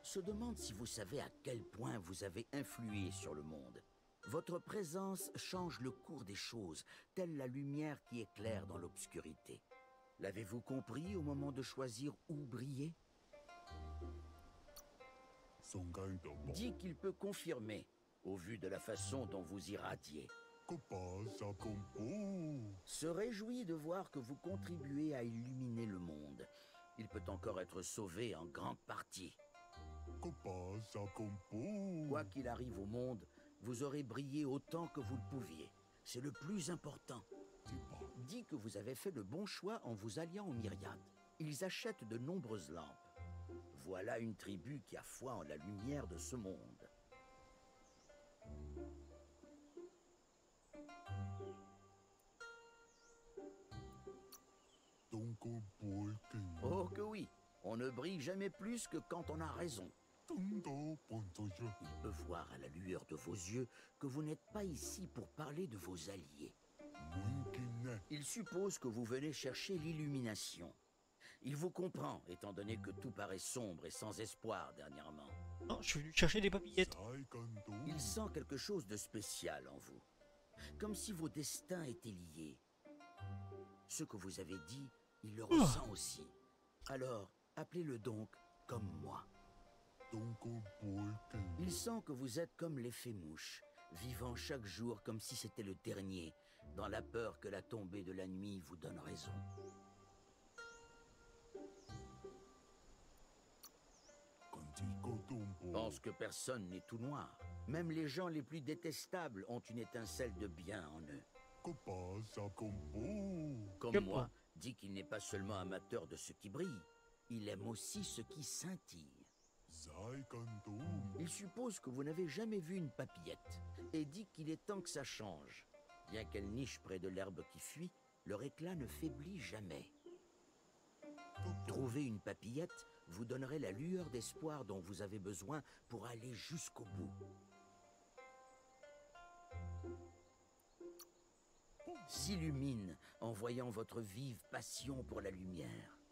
Se demande si vous savez à quel point vous avez influé sur le monde. Votre présence change le cours des choses, telle la lumière qui éclaire dans l'obscurité. L'avez-vous compris au moment de choisir où briller? Dit qu'il peut confirmer, au vu de la façon dont vous irradiez. Se réjouit de voir que vous contribuez à illuminer le monde. Il peut encore être sauvé en grande partie. Quoi qu'il arrive au monde, vous aurez brillé autant que vous le pouviez. C'est le plus important. Dit que vous avez fait le bon choix en vous alliant aux myriades. Ils achètent de nombreuses lampes. Voilà une tribu qui a foi en la lumière de ce monde. Oh que oui, on ne brille jamais plus que quand on a raison. Il peut voir à la lueur de vos yeux que vous n'êtes pas ici pour parler de vos alliés. Il suppose que vous venez chercher l'illumination. Il vous comprend, étant donné que tout paraît sombre et sans espoir dernièrement. Non, je suis venu chercher des papillettes. Il sent quelque chose de spécial en vous. Comme si vos destins étaient liés. Ce que vous avez dit, il le ressent aussi. Alors, appelez-le donc comme moi. Il sent que vous êtes comme l'effet mouche, vivant chaque jour comme si c'était le dernier, dans la peur que la tombée de la nuit vous donne raison. Pense que personne n'est tout noir. Même les gens les plus détestables ont une étincelle de bien en eux. Comme moi, dit qu'il n'est pas seulement amateur de ce qui brille, il aime aussi ce qui scintille. Il suppose que vous n'avez jamais vu une papillette et dit qu'il est temps que ça change. Bien qu'elle niche près de l'herbe qui fuit, leur éclat ne faiblit jamais. Trouver une papillette vous donnerait la lueur d'espoir dont vous avez besoin pour aller jusqu'au bout. S'illumine en voyant votre vive passion pour la lumière.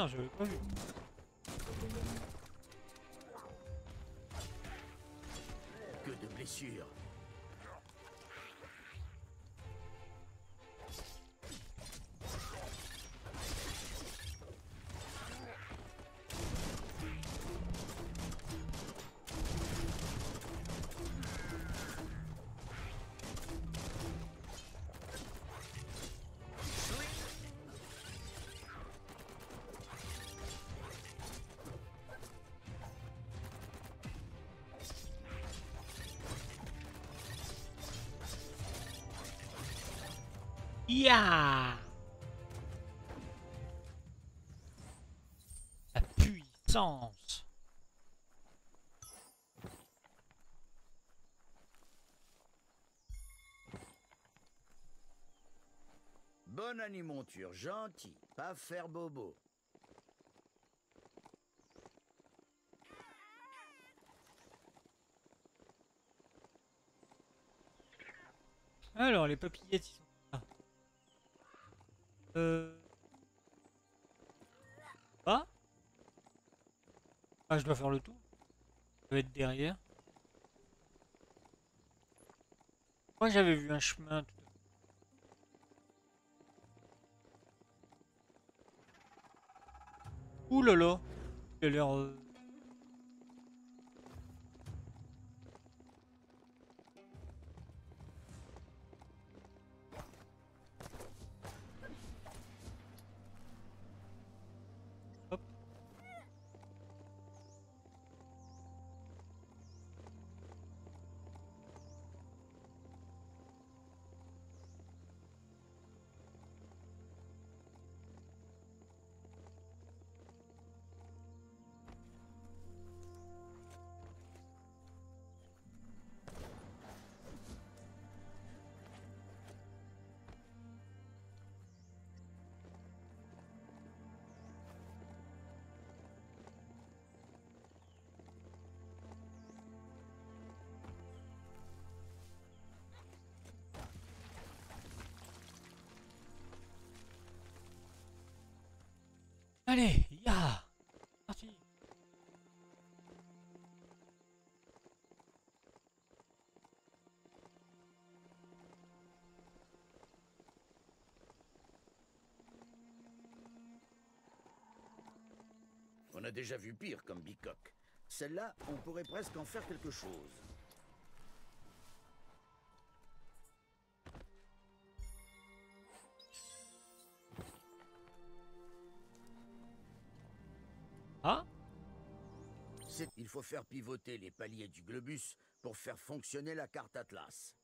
Merde, je l'avais pas vu. Que de blessures. La puissance Bonne animonture, gentil, pas faire bobo. Alors, les papillettes, ils sont je dois faire le tour. Ça va être derrière. Moi, j'avais vu un chemin tout On a déjà vu pire comme bicoque. Celle-là, on pourrait presque en faire quelque chose. Faire pivoter les paliers du globus pour faire fonctionner la carte Atlas.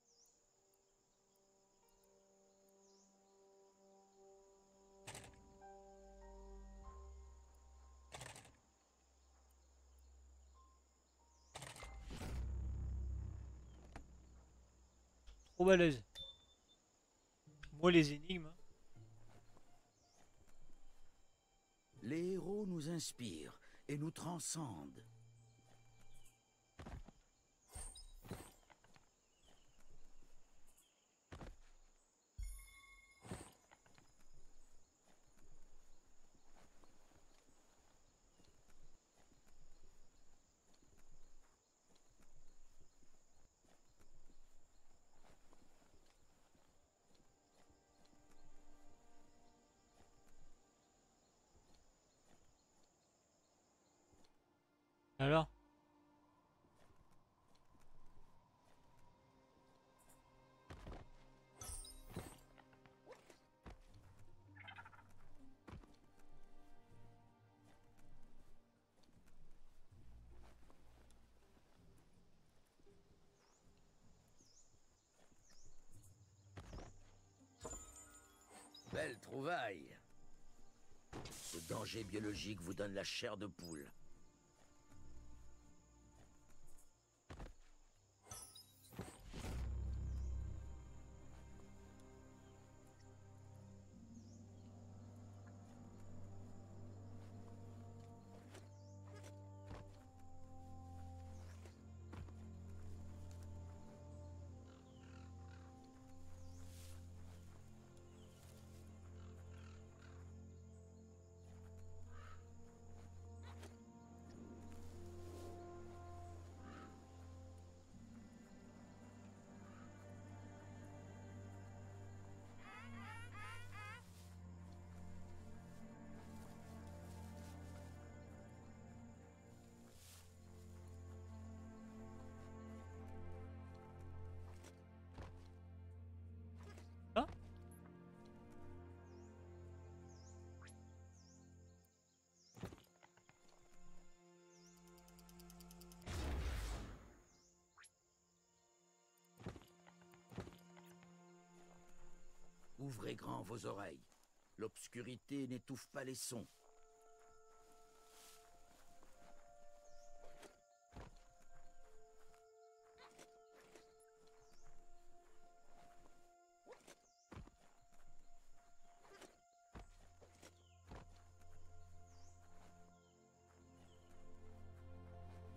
Trop balèze. Moi, les énigmes. hein. Les héros nous inspirent et nous transcendent. Belle trouvaille. Ce danger biologique vous donne la chair de poule. Ouvrez grand vos oreilles. L'obscurité n'étouffe pas les sons.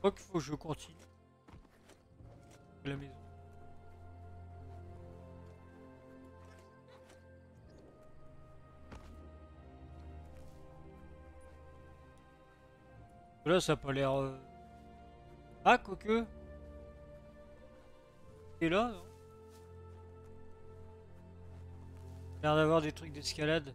Je faut je continue. La maison. Ça a pas l'air. euh, Ah, quoique. Et là, non? L'air d'avoir des trucs d'escalade.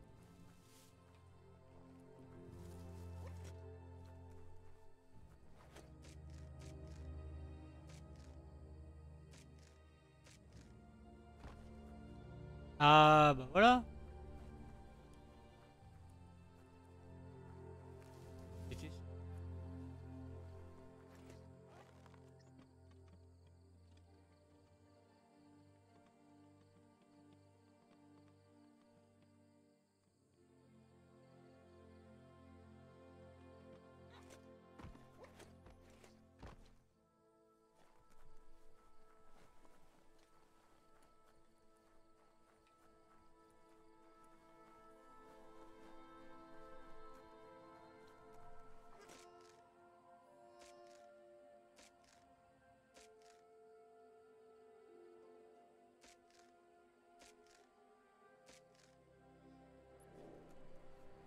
Ah, bah voilà.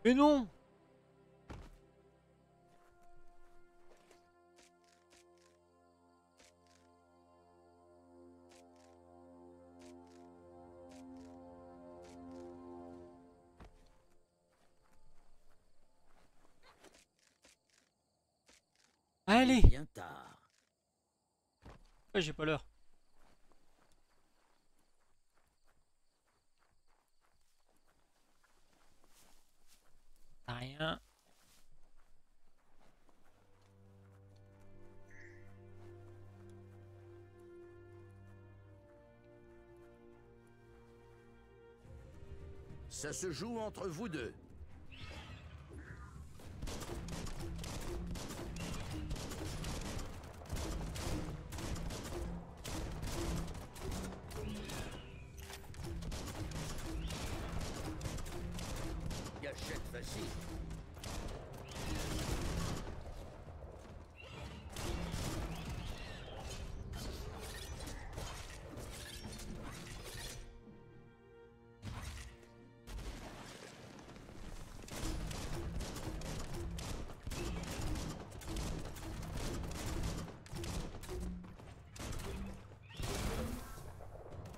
Mais non Allez Bien tard. Ouais, j'ai pas l'heure. Ça se joue entre vous deux.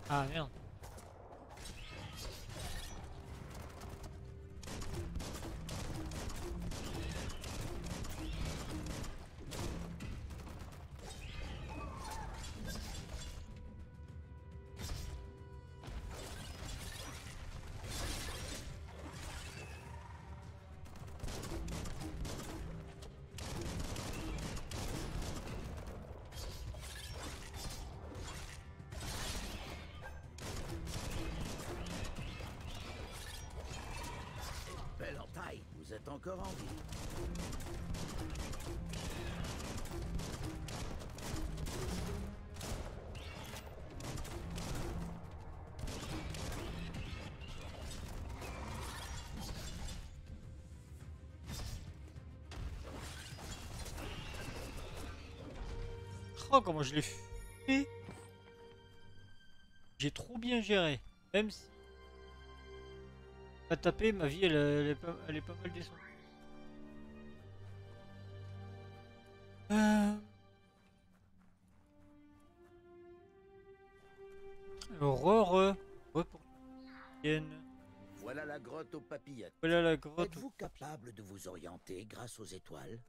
Ah merde. Belle encore en vie. Oh, comment je l'ai fait? J'ai trop bien géré. Même si... À taper, ma vie, elle, elle est, pas, elle est pas mal descendue. Euh... Re, re, re pour. Voilà la grotte aux papillettes. Voilà la grotte. Êtes-vous capable de vous orienter grâce aux étoiles?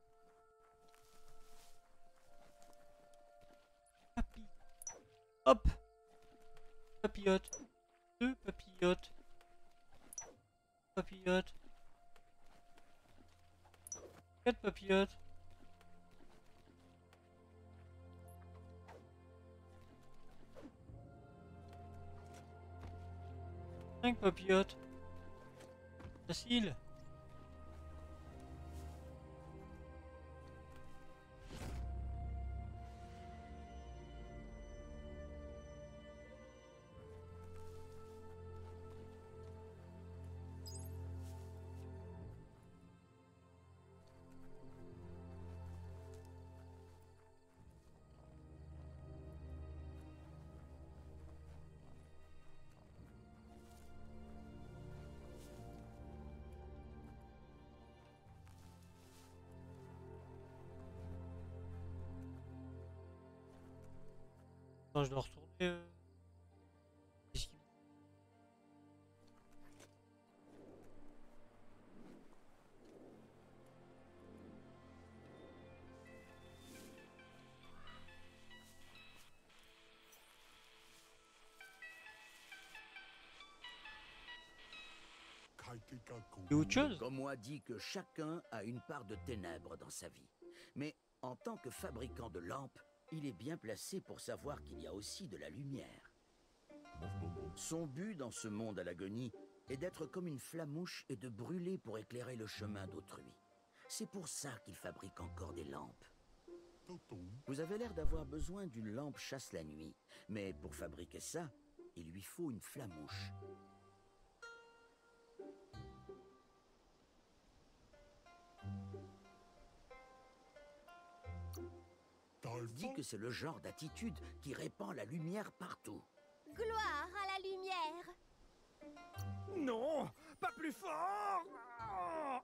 Quatre papillotes. Cinq papillotes. Facile. Je dois retourner. euh. A autre chose Comme moi dit que chacun a une part de ténèbres dans sa vie. Mais en tant que fabricant de lampes, il est bien placé pour savoir qu'il y a aussi de la lumière. Son but dans ce monde à l'agonie est d'être comme une flamouche et de brûler pour éclairer le chemin d'autrui. C'est pour ça qu'il fabrique encore des lampes. Vous avez l'air d'avoir besoin d'une lampe chasse la nuit, mais pour fabriquer ça, il lui faut une flamouche. Dit que c'est le genre d'attitude qui répand la lumière partout. Gloire à la lumière Non Pas plus fort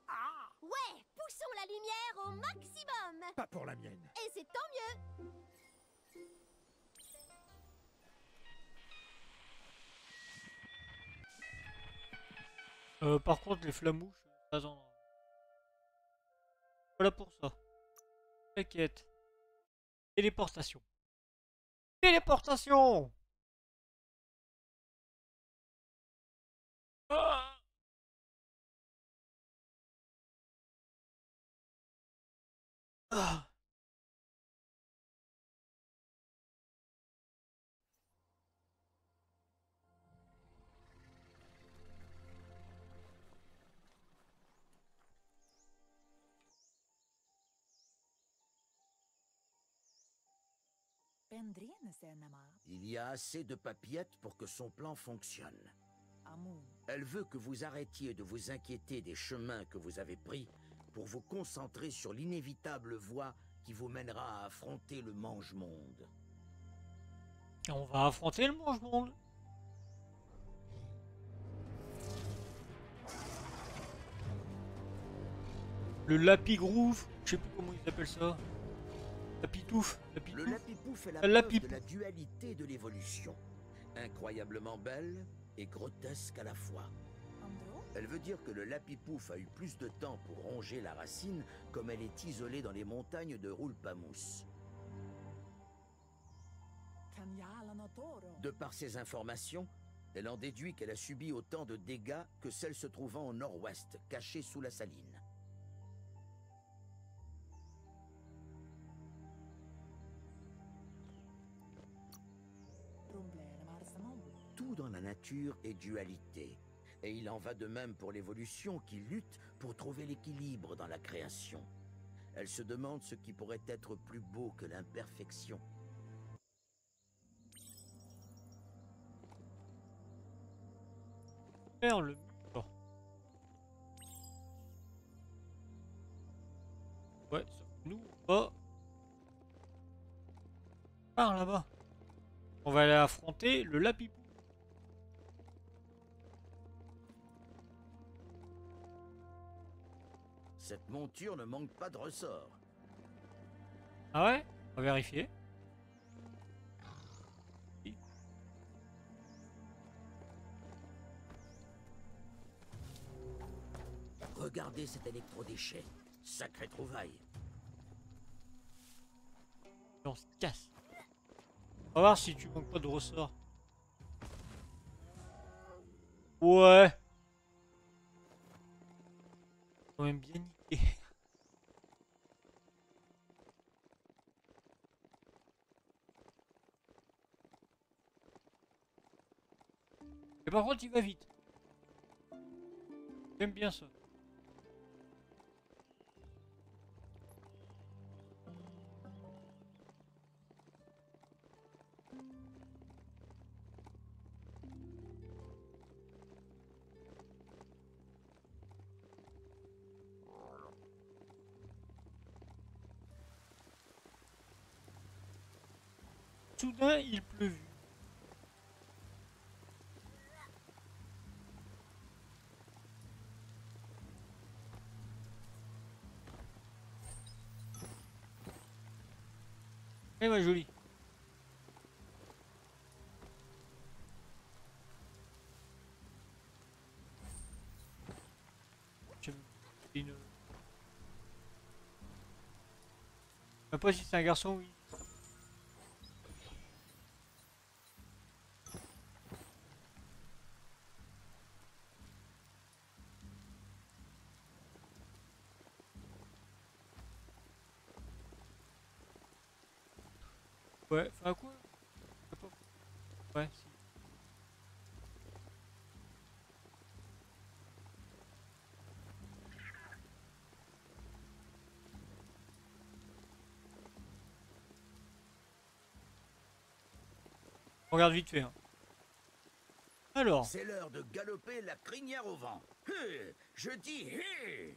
Ah Ouais, poussons la lumière au maximum Pas pour la mienne. Et c'est tant mieux Euh, par contre, les flamouches, pas en. Voilà pour ça. T'inquiète. Téléportation. Téléportation Ah Ah. Il y a assez de papillettes pour que son plan fonctionne. Elle veut que vous arrêtiez de vous inquiéter des chemins que vous avez pris pour vous concentrer sur l'inévitable voie qui vous mènera à affronter le mange-monde. On va affronter le mange-monde. Le Lapigroove, je sais plus comment ils appellent ça. Lapitouf, Le Lapitouf. Lapipouf est la La preuve Lapip- de la dualité de l'évolution. Incroyablement belle et grotesque à la fois. Elle veut dire que le Lapipouf a eu plus de temps pour ronger la racine comme elle est isolée dans les montagnes de toro. De par ces informations, elle en déduit qu'elle a subi autant de dégâts que celle se trouvant au nord-ouest, cachée sous la saline. La nature est dualité. Et il en va de même pour l'évolution qui lutte pour trouver l'équilibre dans la création. Elle se demande ce qui pourrait être plus beau que l'imperfection. Le. Ouais, nous, va par là-bas. On va aller affronter le Lapipou. Cette monture ne manque pas de ressort. Ah ouais On va vérifier. Regardez cet électrodéchet. Sacrée trouvaille. On se casse. On va voir si tu manques pas de ressort. Ouais. Quand même bien Et par contre, il va vite. J'aime bien ça. soudain il pleuvut. Eh ma jolie. Je sais pas si c'est un garçon ou une regarde vite fait. hein. Alors, C'est l'heure de galoper la crinière au vent. Hé, je dis hé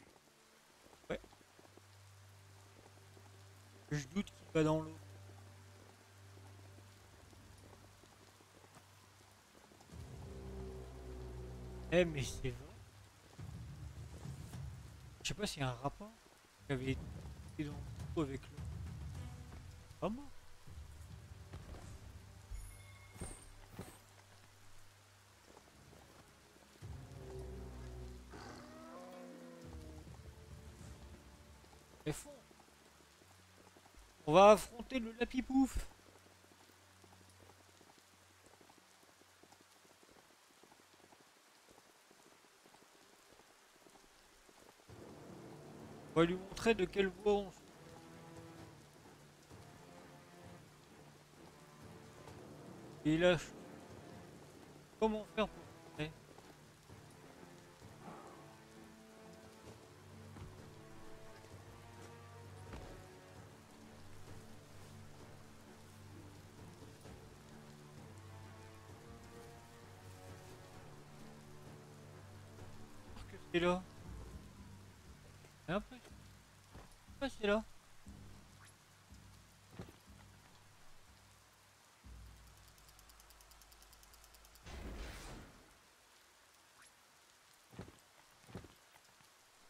je doute qu'il va dans l'eau. Eh mais c'est vrai. Je sais pas s'il y a un rapport qui avait été dans l'eau avec l'eau. On va affronter le lapipouf. On va lui montrer de quelle voie on se... Et là, comment faire pour... C'est là.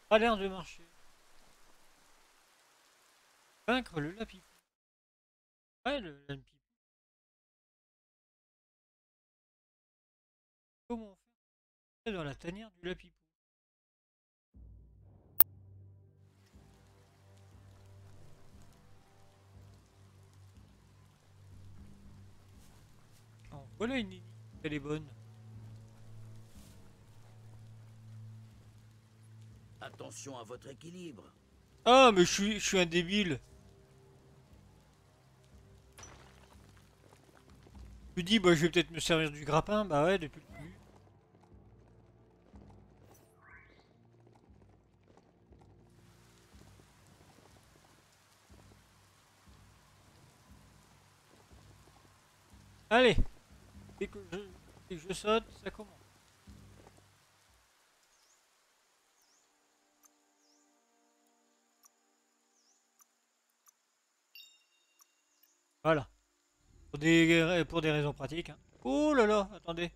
Pas l'air de marcher. Vaincre le lapipou. Ouais, le lapipou. Comment faire dans la tanière du lapipou voilà une énigme, elle est bonne. Attention à votre équilibre. Ah, mais je suis, je suis un débile. Je dis, bah, je vais peut-être me servir du grappin. Bah ouais, depuis le début. Allez, dès que je, dès que je saute, ça commence. Voilà. Pour des, pour des raisons pratiques. hein. Oh là là, attendez.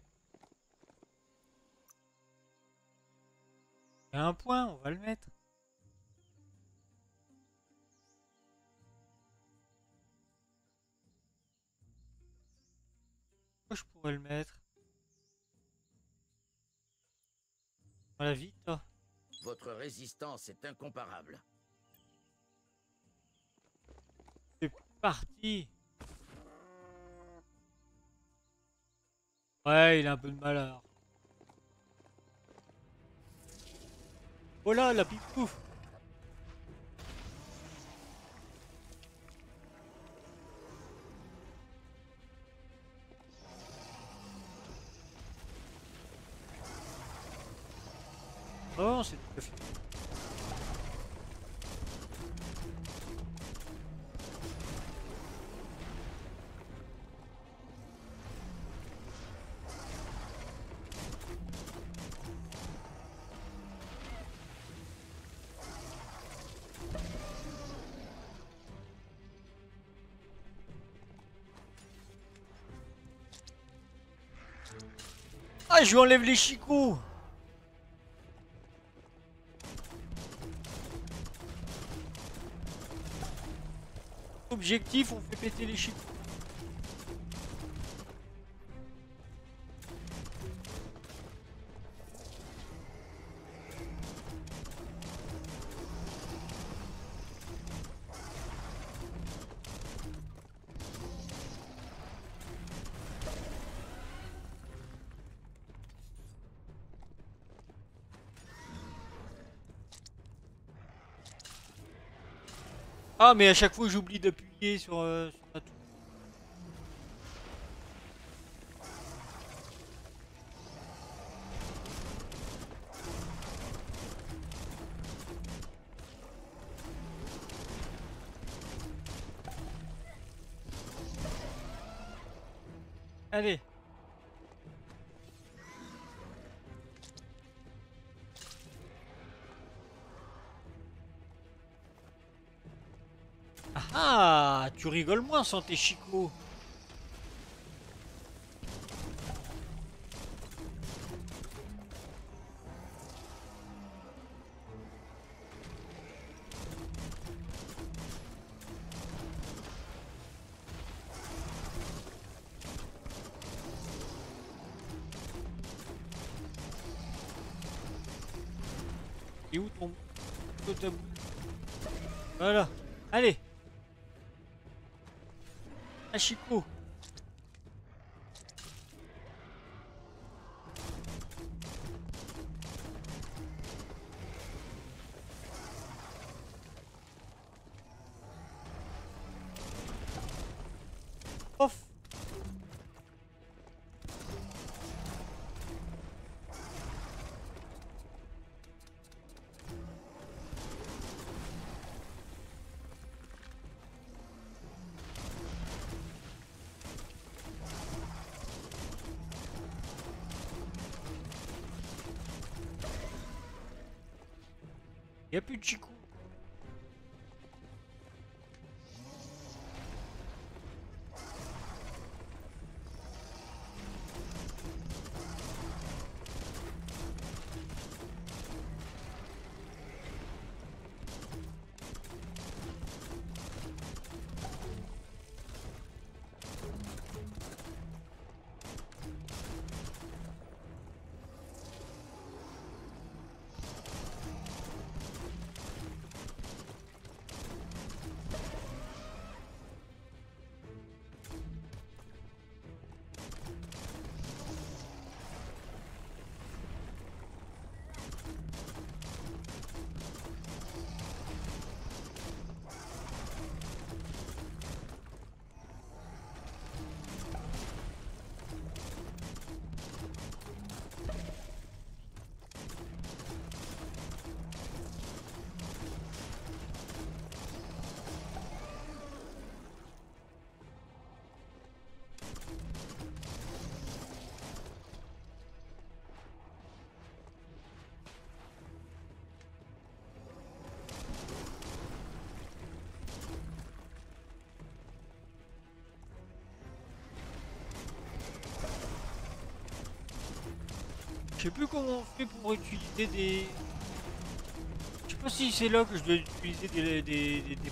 Il y a un point, on va le mettre. Pourrais le mettre Voilà, vite. oh. Votre résistance est incomparable. C'est parti. Ouais, il a un peu de mal alors. Oh là, la Oh, c'est tout. Ah, je lui enlève les chicots Objectif, on fait péter les chicots. Ah, mais à chaque fois, j'oublie d'appuyer sur, euh, la touche. Rigoles moins sans tes sais plus comment on fait pour utiliser des... Je sais pas si c'est là que je dois utiliser des, des, des, des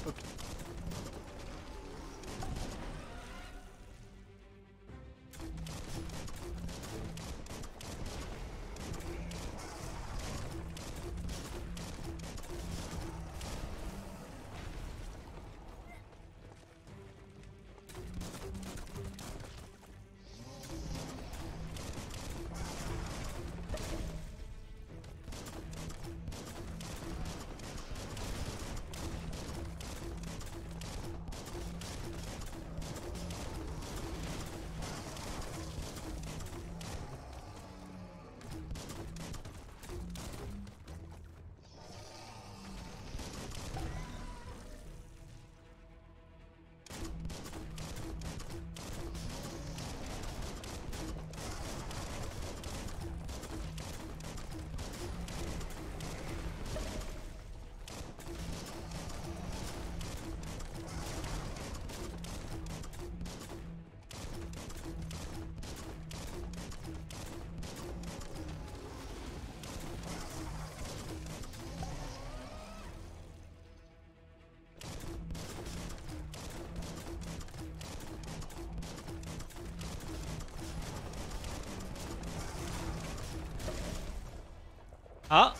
Ah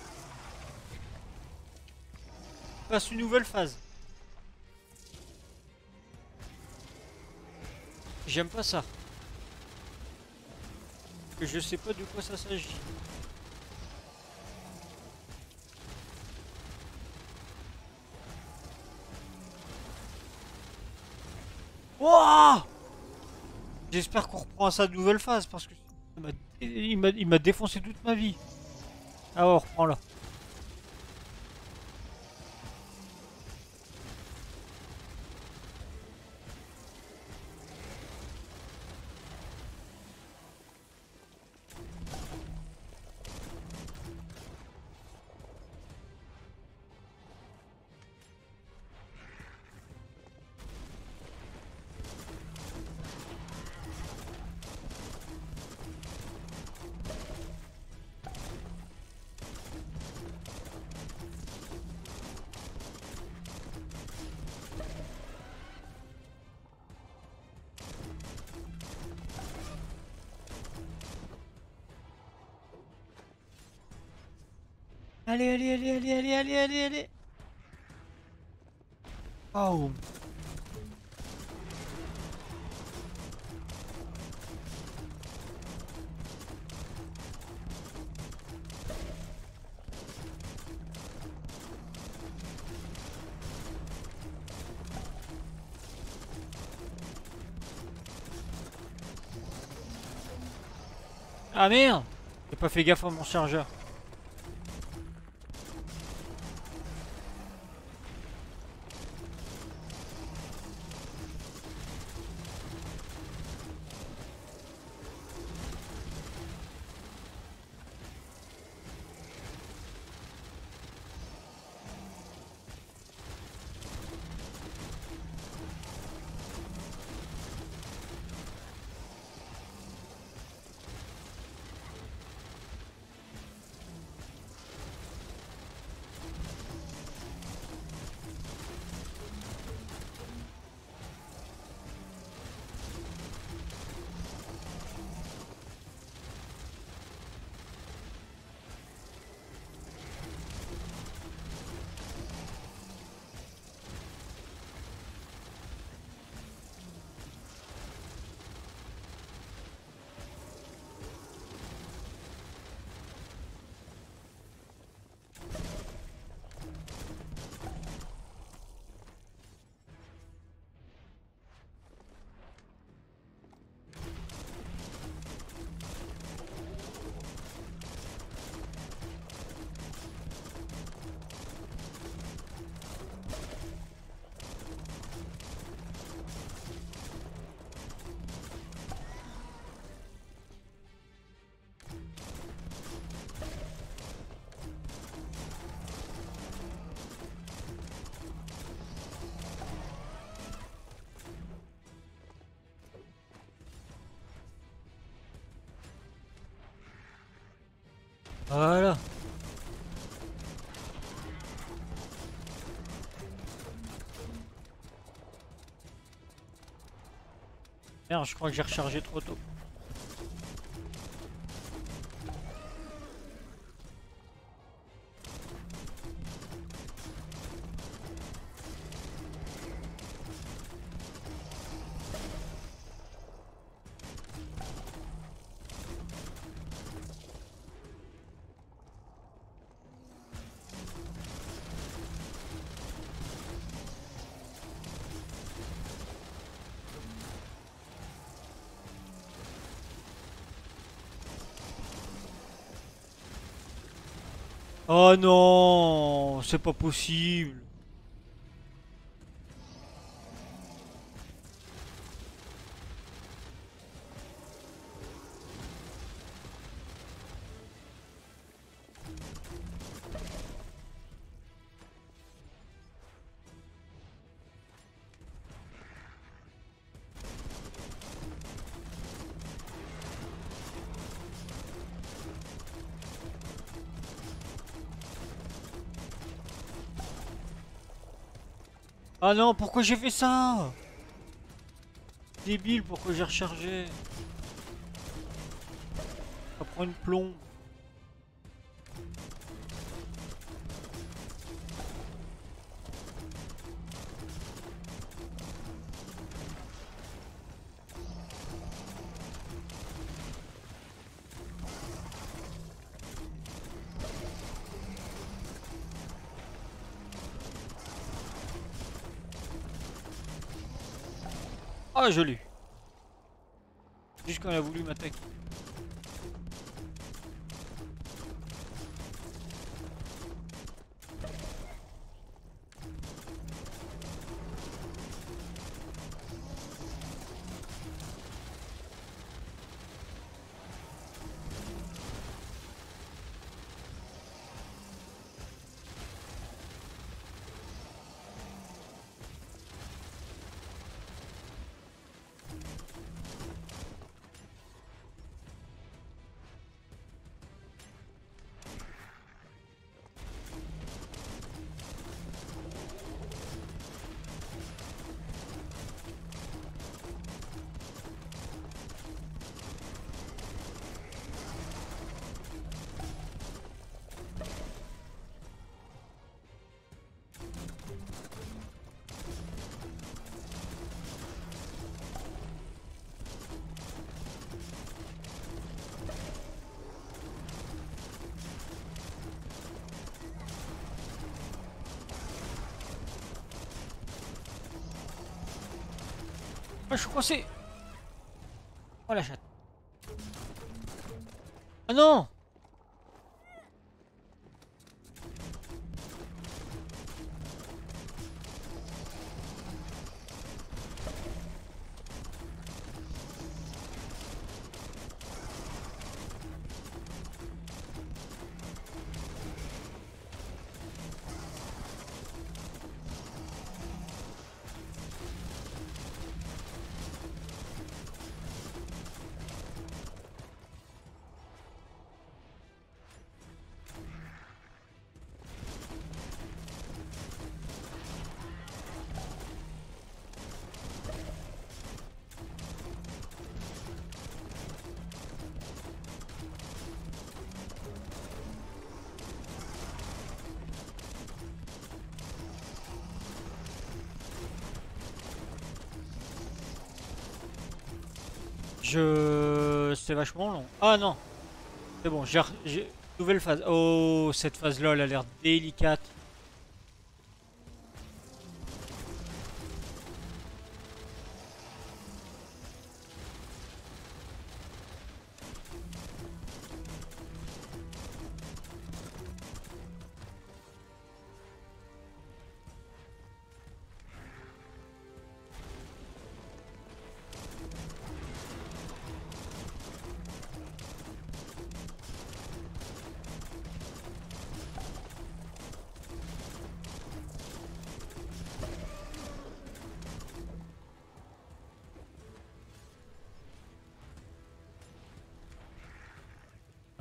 Passe une nouvelle phase. J'aime pas ça. Je sais pas de quoi ça s'agit. Wouah J'espère qu'on reprend sa nouvelle phase parce que il m'a défoncé toute ma vie. Ah on. Allez, allez, allez, allez, allez, allez, allez. Oh. Ah merde J'ai pas fait gaffe à mon chargeur. Je crois que j'ai rechargé trop tôt. Oh non, c'est pas possible. Ah non, pourquoi j'ai fait ça? Débile, pourquoi j'ai rechargé? Ça prend une plombe. Je l'ai eu. A voulu m'attaquer. Suis coincé Oh la chatte. Ah non Vachement long. Ah non C'est bon, j'ai- Nouvelle phase. Oh, cette phase-là, elle a l'air délicate.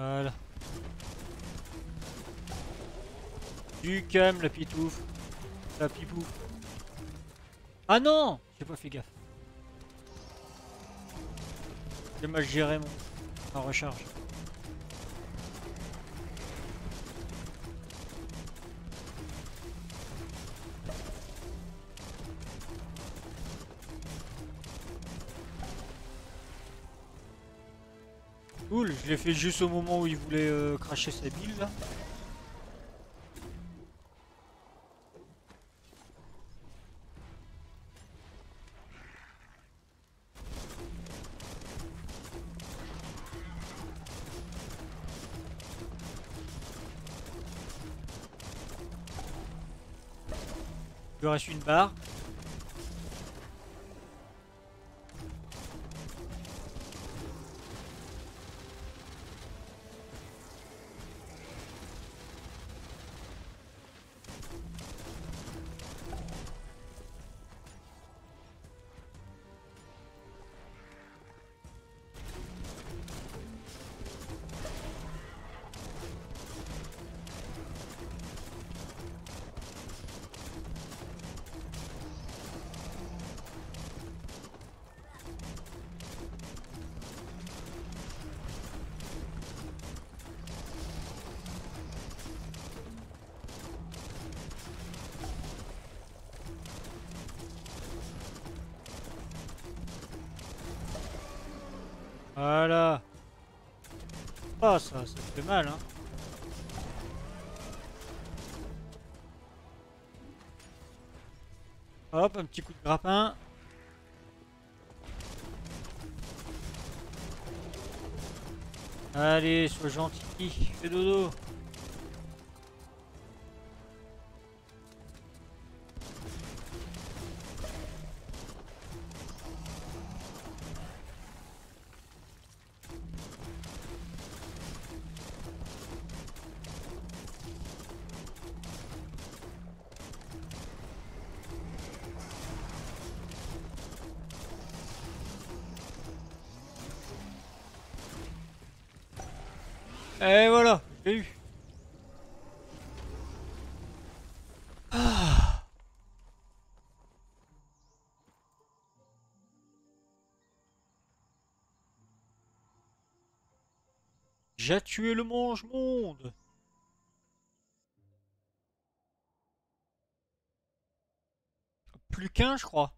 Voilà. Du calme, la pitouf. La pipou. Ah non J'ai pas fait gaffe. J'ai mal géré mon... ma recharge. Je l'ai fait juste au moment où il voulait euh, cracher sa bille là. Il une barre. Oh, ça, ça, fait mal, hein. Hop, un petit coup de grappin. Allez, sois gentil, fais dodo. J'ai tué le mange-monde. Plus qu'un, je crois.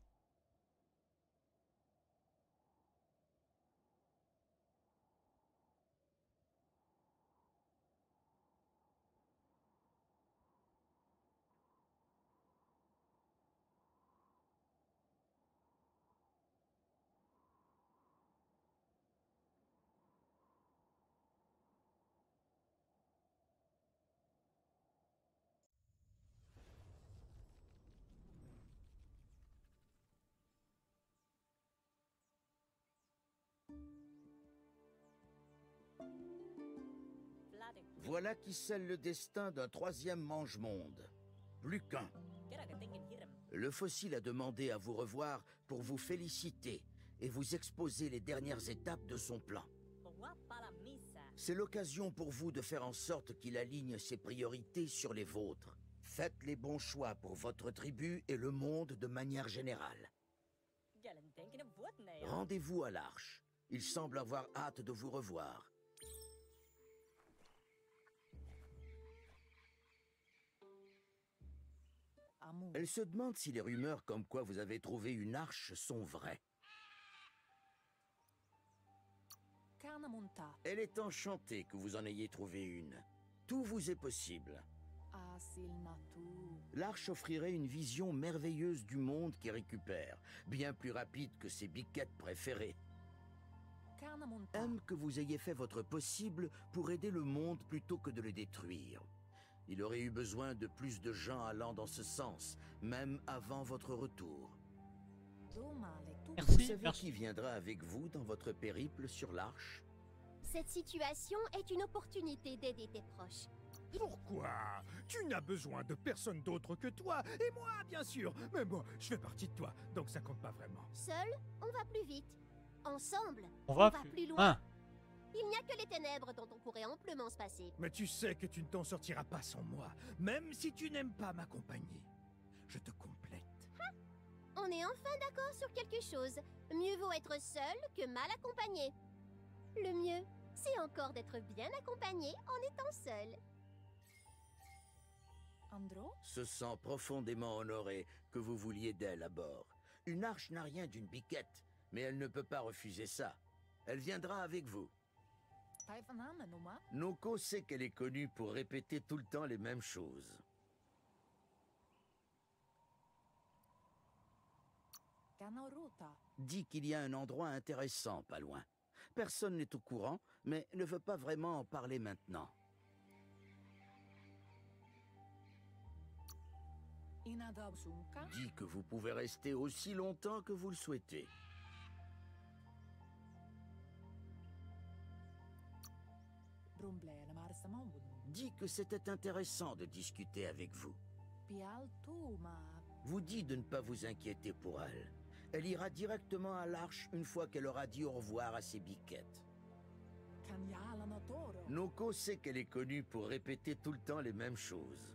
Le destin d'un troisième mange-monde. Plus qu'un. Le fossile a demandé à vous revoir pour vous féliciter et vous exposer les dernières étapes de son plan. C'est l'occasion pour vous de faire en sorte qu'il aligne ses priorités sur les vôtres. Faites les bons choix pour votre tribu et le monde de manière générale. Rendez-vous à l'Arche. Il semble avoir hâte de vous revoir. Elle se demande si les rumeurs comme quoi vous avez trouvé une arche sont vraies. Elle est enchantée que vous en ayez trouvé une. Tout vous est possible. Asilnatu. L'arche offrirait une vision merveilleuse du monde qui récupère, bien plus rapide que ses biquettes préférées. Aime que vous ayez fait votre possible pour aider le monde plutôt que de le détruire. Il aurait eu besoin de plus de gens allant dans ce sens, même avant votre retour. Merci. Vous savez merci. qui viendra avec vous dans votre périple sur l'Arche? Cette situation est une opportunité d'aider tes proches. Pourquoi? Tu n'as besoin de personne d'autre que toi, et moi, bien sûr. Mais moi, je fais partie de toi, donc ça compte pas vraiment. Seul, on va plus vite. Ensemble, On va va plus plus loin. loin. Il n'y a que les ténèbres dont on pourrait amplement se passer. Mais tu sais que tu ne t'en sortiras pas sans moi, même si tu n'aimes pas m'accompagner. Je te complète. On est enfin d'accord sur quelque chose. Mieux vaut être seul que mal accompagné. Le mieux, c'est encore d'être bien accompagné en étant seul. Andro? se sent profondément honoré que vous vouliez d'elle à bord. Une arche n'a rien d'une biquette, mais elle ne peut pas refuser ça. Elle viendra avec vous. Noko sait qu'elle est connue pour répéter tout le temps les mêmes choses. Dit qu'il y a un endroit intéressant pas loin. Personne n'est au courant, mais ne veut pas vraiment en parler maintenant. Dit que vous pouvez rester aussi longtemps que vous le souhaitez. Dit que c'était intéressant de discuter avec vous. Vous dit de ne pas vous inquiéter pour elle. Elle ira directement à l'arche une fois qu'elle aura dit au revoir à ses biquettes. Noko sait qu'elle est connue pour répéter tout le temps les mêmes choses.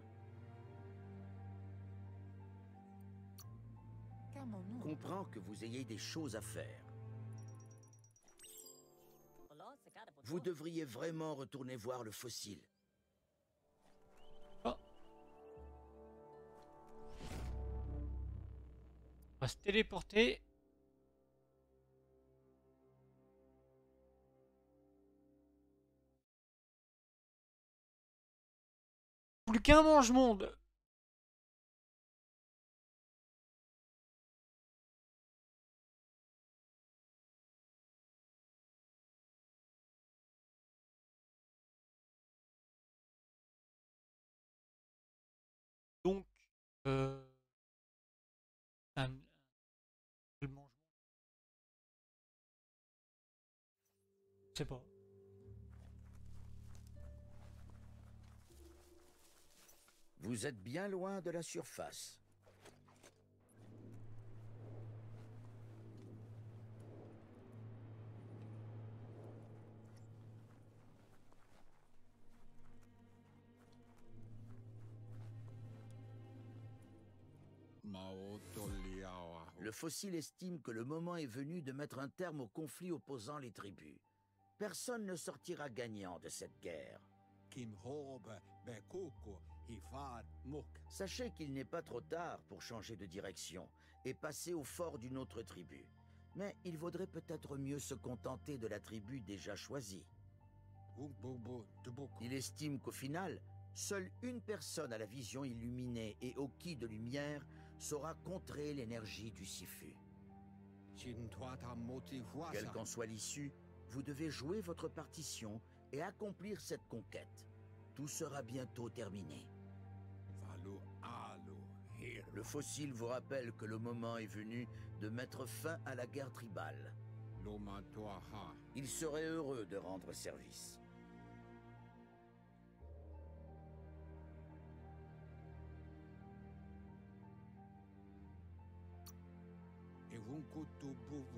Kamonu. Comprend que vous ayez des choses à faire. Vous devriez vraiment retourner voir le fossile. On va se téléporter. Plus qu'un mange-monde. Euh, pas. Vous êtes bien loin de la surface. Le fossile estime que le moment est venu de mettre un terme au conflit opposant les tribus. Personne ne sortira gagnant de cette guerre. Sachez qu'il n'est pas trop tard pour changer de direction et passer au fort d'une autre tribu. Mais il vaudrait peut-être mieux se contenter de la tribu déjà choisie. Il estime qu'au final, seule une personne à la vision illuminée et au qui de lumière saura contrer l'énergie du Sifu. Quelle qu'en soit l'issue, vous devez jouer votre partition et accomplir cette conquête. Tout sera bientôt terminé. Le fossile vous rappelle que le moment est venu de mettre fin à la guerre tribale. Il serait heureux de rendre service.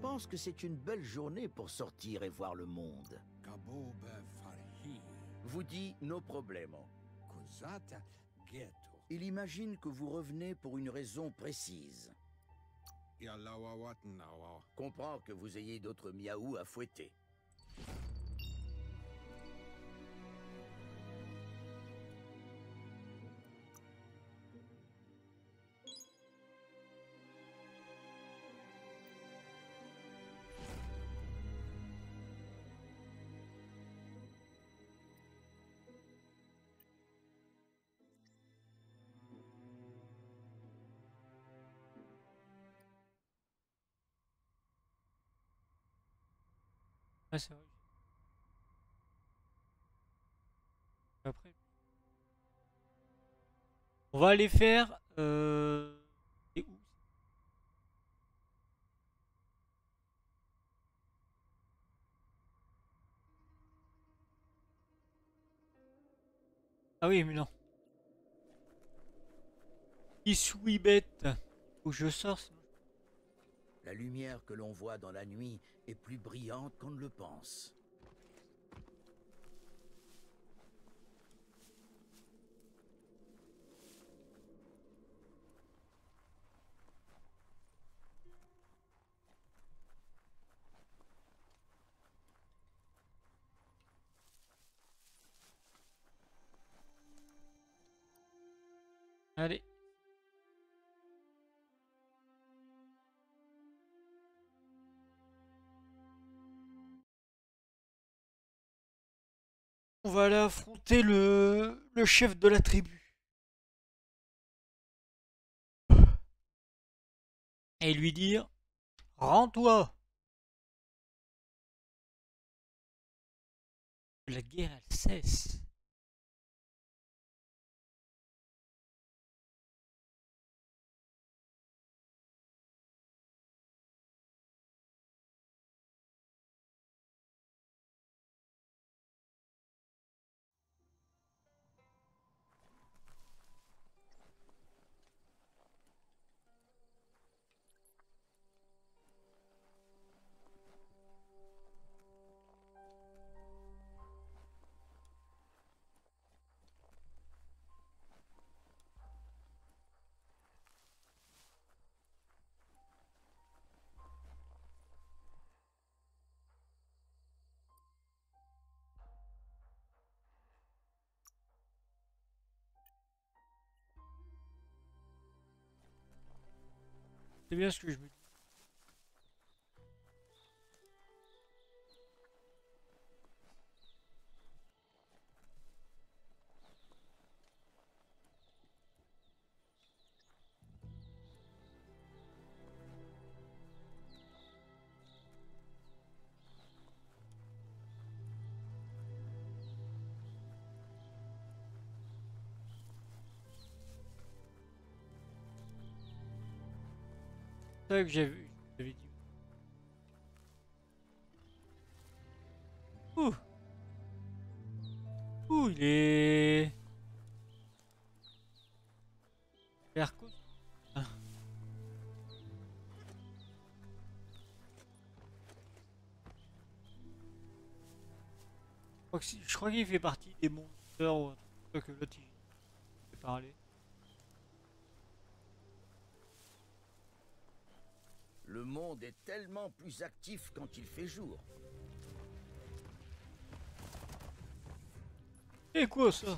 Pense que c'est une belle journée pour sortir et voir le monde. Vous dit nos problèmes. Il imagine que vous revenez pour une raison précise. Comprend que vous ayez d'autres miaou à fouetter. Ouais, c'est vrai. Après. On va aller faire. Euh... Et où? Ah oui, mais non. Isui bête? Où je sors. La lumière que l'on voit dans la nuit est plus brillante qu'on ne le pense. Allez. On va aller affronter le, le chef de la tribu. Et lui dire Rends-toi La guerre, elle cesse. C'est bien ça que j'ai vu. Dit. Ouh. Ouh, il est. L'air cool. Je crois qu'il fait partie des monsters ou un truc que l'autre il parler. Le monde est tellement plus actif quand il fait jour. Et quoi ça?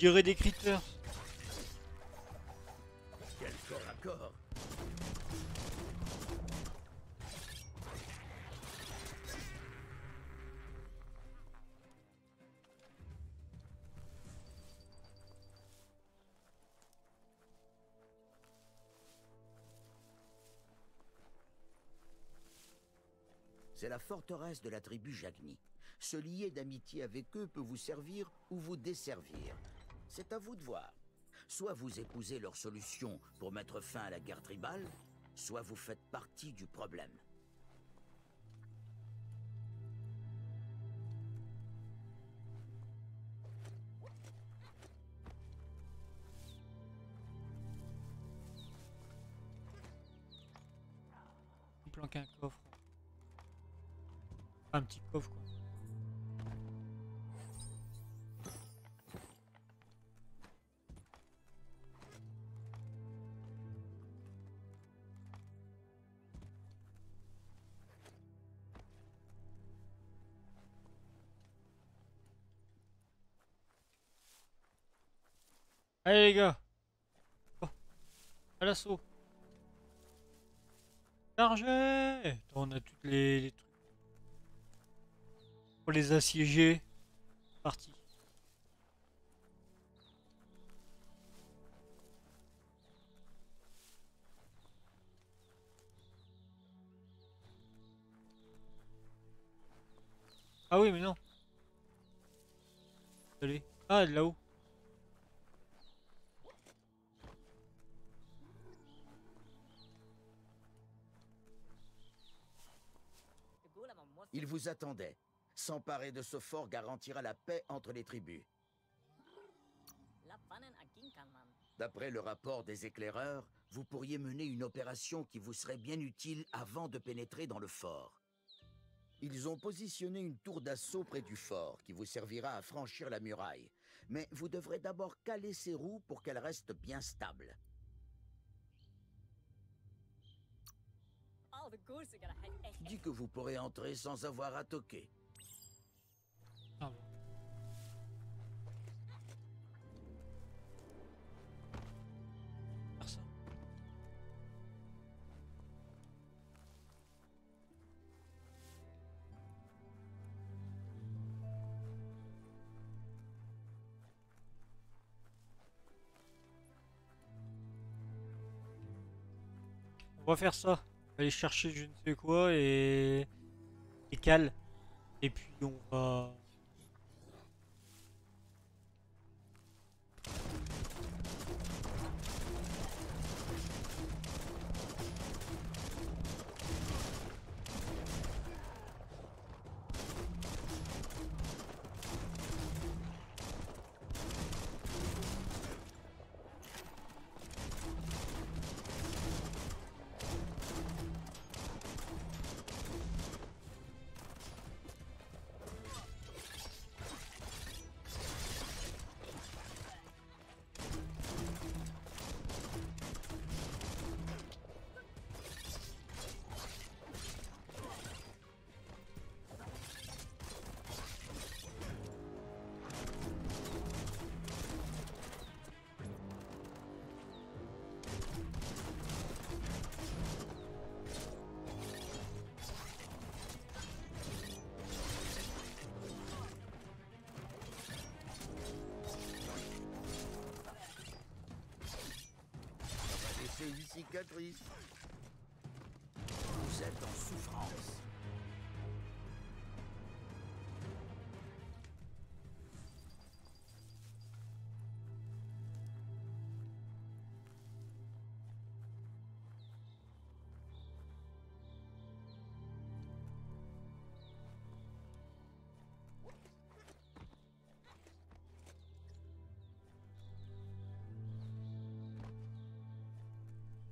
Dirait des. Quel corps à C'est la forteresse de la tribu Jagni. Se lier d'amitié avec eux peut vous servir ou vous desservir. C'est à vous de voir. Soit vous épousez leur solution pour mettre fin à la guerre tribale, soit vous faites partie du problème. Planque un coffre. Un petit coffre quoi. Allez les gars Oh. À l'assaut Chargez On a toutes les, les trucs. Pour les assiéger. Parti. Ah oui, mais non. Allez. Ah, là-haut. Il vous attendait. S'emparer de ce fort garantira la paix entre les tribus. D'après le rapport des éclaireurs, vous pourriez mener une opération qui vous serait bien utile avant de pénétrer dans le fort. Ils ont positionné une tour d'assaut près du fort qui vous servira à franchir la muraille. Mais vous devrez d'abord caler ses roues pour qu'elles restent bien stables. Dit que vous pourrez entrer sans avoir à toquer. Ah bon. On va faire ça. Aller chercher je ne sais quoi et... Et cal. Et puis on va... Vous êtes en souffrance.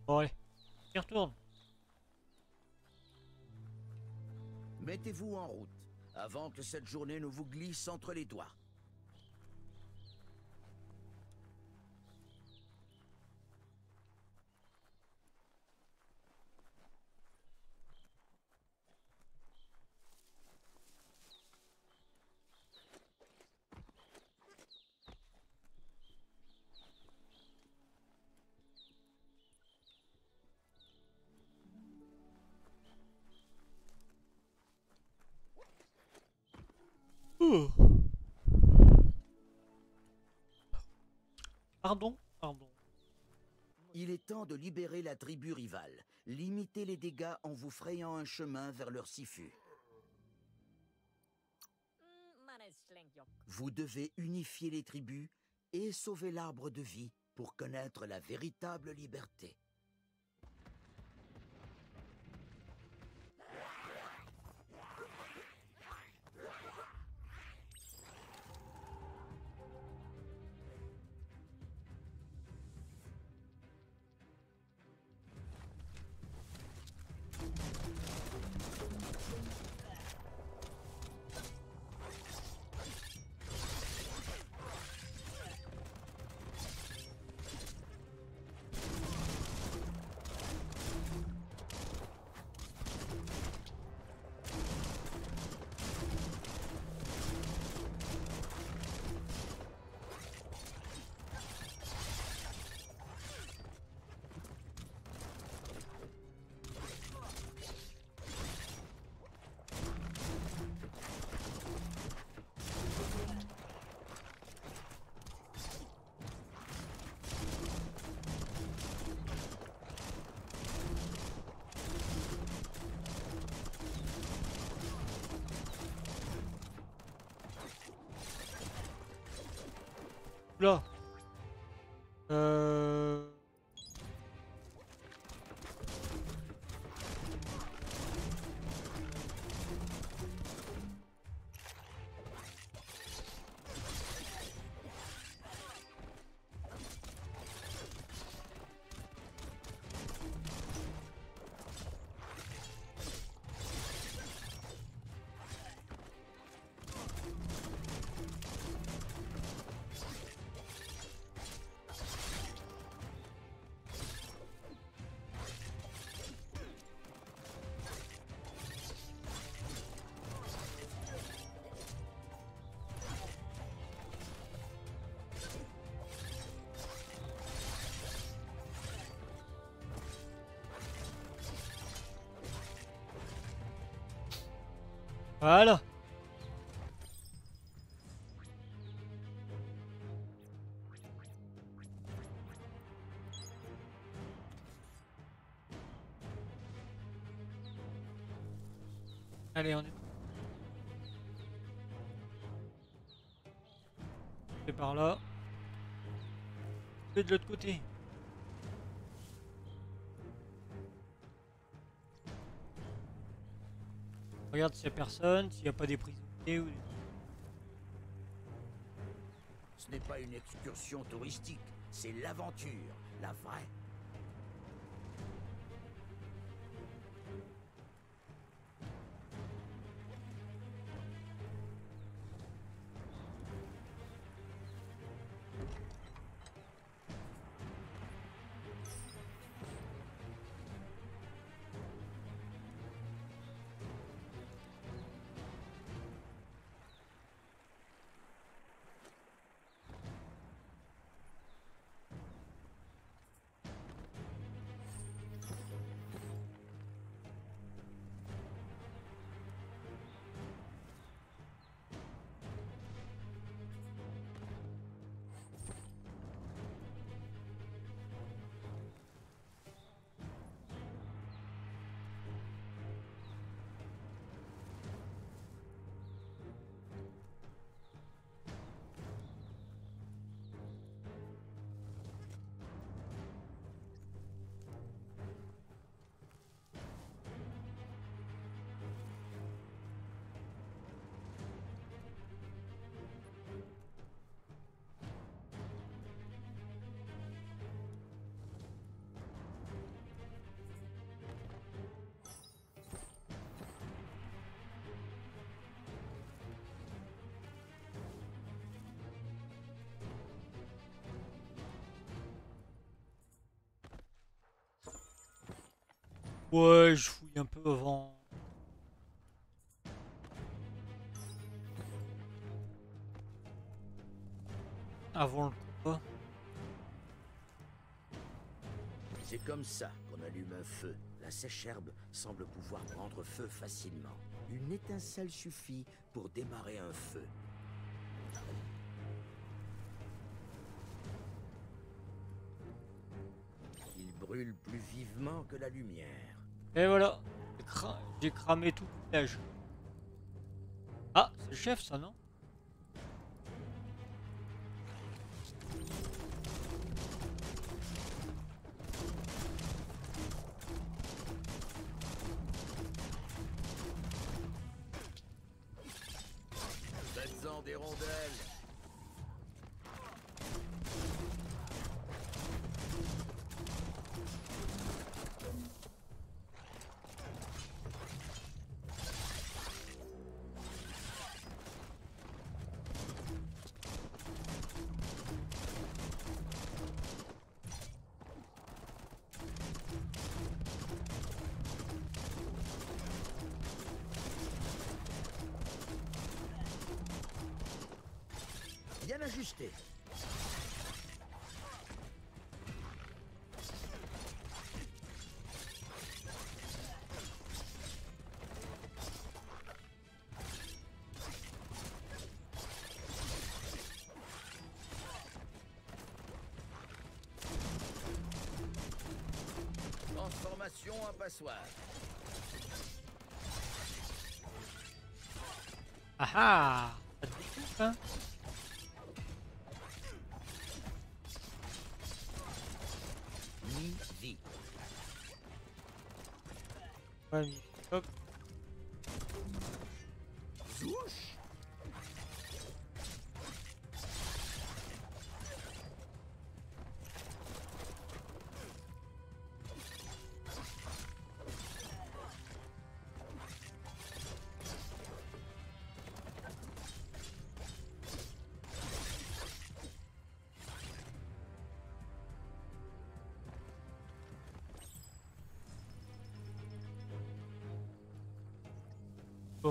Bon allez, y retourne. Mettez-vous en route, avant que cette journée ne vous glisse entre les doigts. Pardon, pardon. Il est temps de libérer la tribu rivale. Limitez les dégâts en vous frayant un chemin vers leur sifu. Vous devez unifier les tribus et sauver l'arbre de vie pour connaître la véritable liberté. Voilà. Allez, on est... C'est par là. Et de l'autre côté. Regarde s'il n'y a personne, s'il n'y a pas des prisonniers ou des... Ce n'est pas une excursion touristique, c'est l'aventure, la vraie. Ouais, je fouille un peu avant. Avant le combat. C'est comme ça qu'on allume un feu. La sèche-herbe semble pouvoir prendre feu facilement. Une étincelle suffit pour démarrer un feu. Il brûle plus vivement que la lumière. Et voilà, j'ai cra- j'ai cramé tout le village. Ah, c'est le chef ça, non?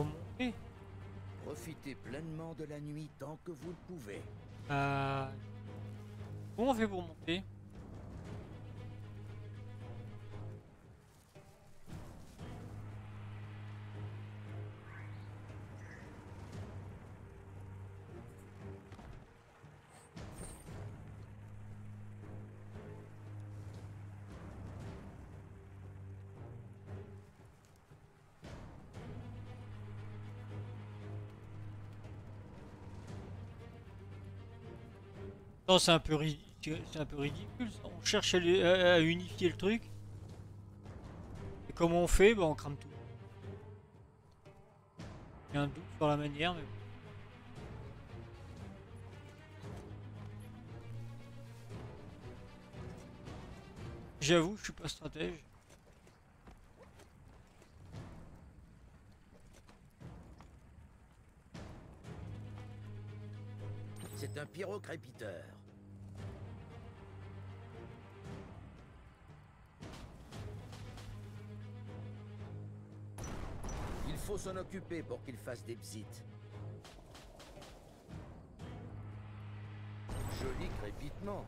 Monter. Profitez pleinement de la nuit tant que vous le pouvez. Euh... Comment on fait pour monter? Non, c'est un peu ri- c'est un peu ridicule. ça. On cherche à, unifier le truc. Et comment on fait? Bah, on crame tout. Il y a un doute sur la manière, mais. J'avoue, je suis pas stratège. C'est un pyrocrépiteur. Il faut s'en occuper pour qu'il fasse des bzites. Joli crépitement.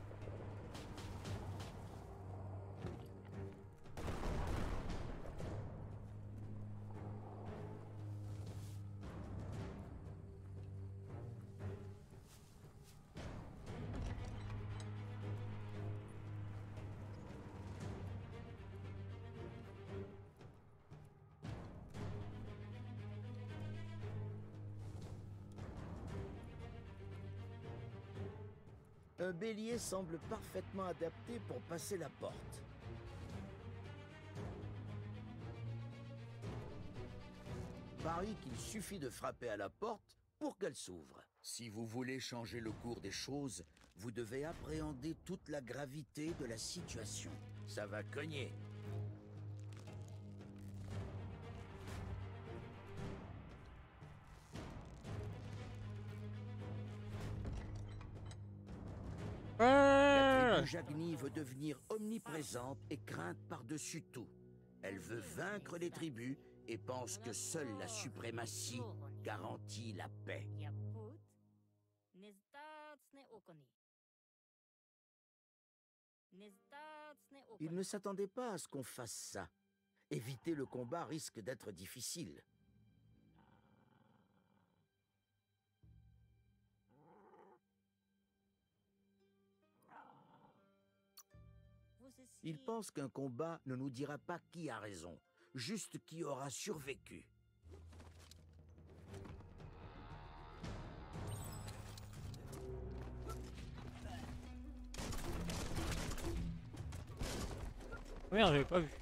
Bélier semble parfaitement adapté pour passer la porte. Parie qu'il suffit de frapper à la porte pour qu'elle s'ouvre. Si vous voulez changer le cours des choses, vous devez appréhender toute la gravité de la situation. Ça va cogner. Jagni veut devenir omniprésente et crainte par-dessus tout. Elle veut vaincre les tribus et pense que seule la suprématie garantit la paix. Il ne s'attendait pas à ce qu'on fasse ça. Éviter le combat risque d'être difficile. Il pense qu'un combat ne nous dira pas qui a raison, juste qui aura survécu. Merde, j'avais pas vu.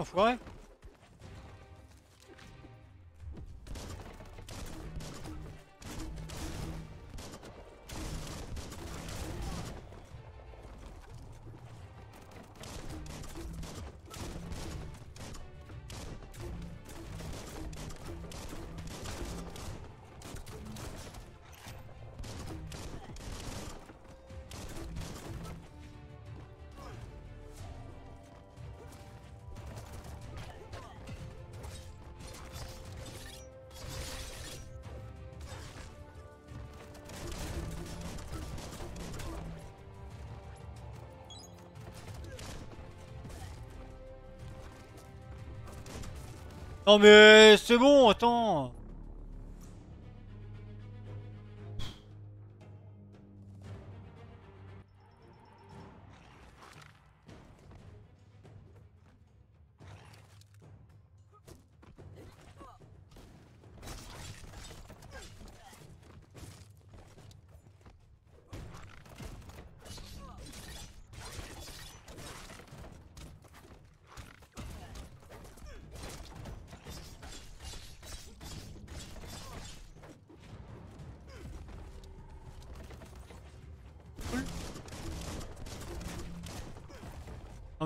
Ah, L'enfoiré Non mais c'est bon, attends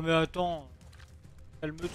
mais attends Calme-toi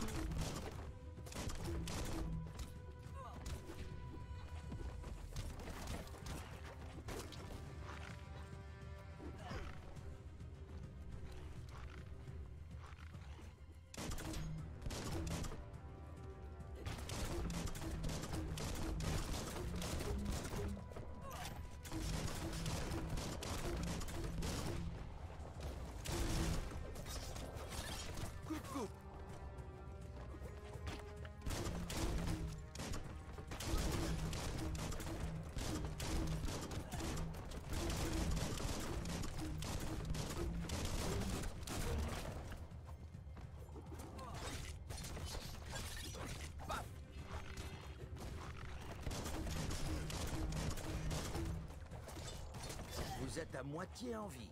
êtes à moitié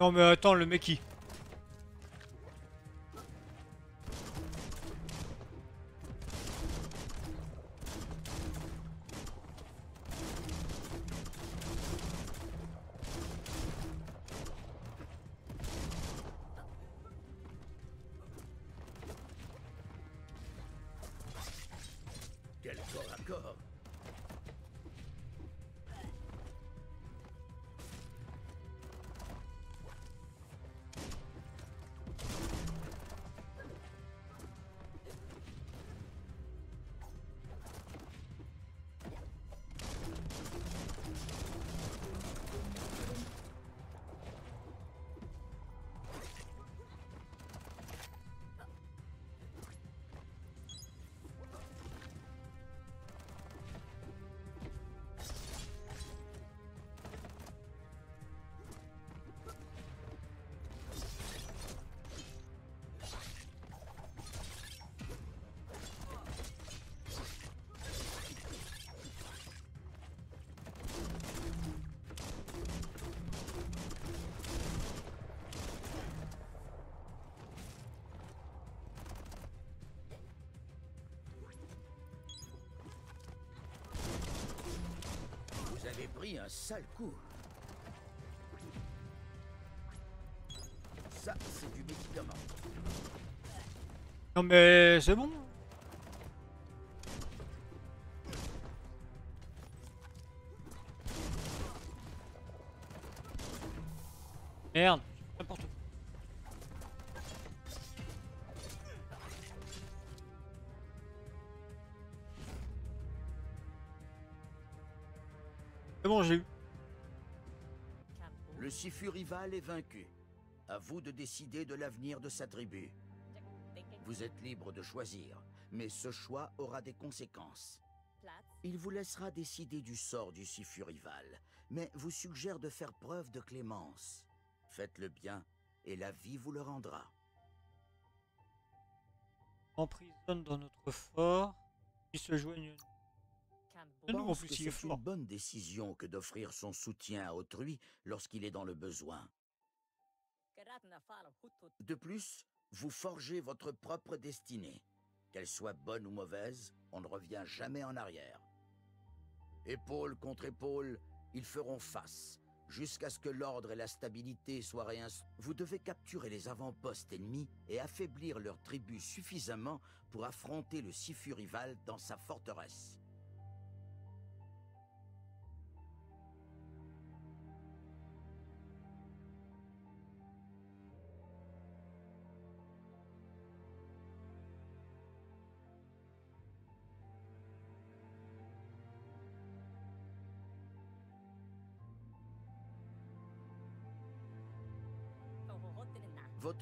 Non mais attends, le mec qui... Quel corps à corps un sale coup. Ça, c'est du médicament. Non mais c'est bon. Rival est vaincu. À vous de décider de l'avenir de sa tribu. Vous êtes libre de choisir, mais ce choix aura des conséquences. Il vous laissera décider du sort du Sifu rival, mais vous suggère de faire preuve de clémence. Faites-le bien, et la vie vous le rendra. emprisonne dans notre fort, puis se joignent. Pense que c'est une bonne décision que d'offrir son soutien à autrui lorsqu'il est dans le besoin. De plus, vous forgez votre propre destinée. Qu'elle soit bonne ou mauvaise, on ne revient jamais en arrière. Épaule contre épaule, ils feront face, jusqu'à ce que l'ordre et la stabilité soient réinstaurés. Vous devez capturer les avant-postes ennemis et affaiblir leur tribu suffisamment pour affronter le Sifu rival dans sa forteresse.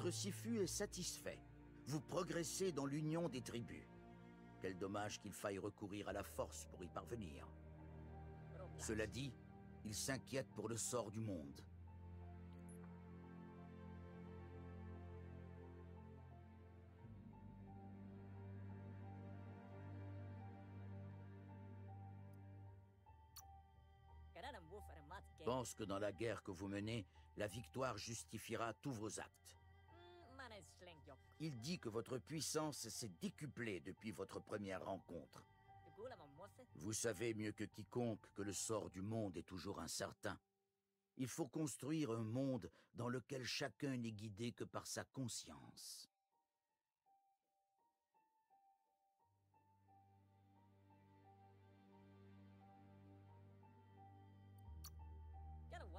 Votre Sifu est satisfait. Vous progressez dans l'union des tribus. Quel dommage qu'il faille recourir à la force pour y parvenir. Cela dit, il s'inquiète pour le sort du monde. Pense que dans la guerre que vous menez, la victoire justifiera tous vos actes. Il dit que votre puissance s'est décuplée depuis votre première rencontre. Vous savez mieux que quiconque que le sort du monde est toujours incertain. Il faut construire un monde dans lequel chacun n'est guidé que par sa conscience.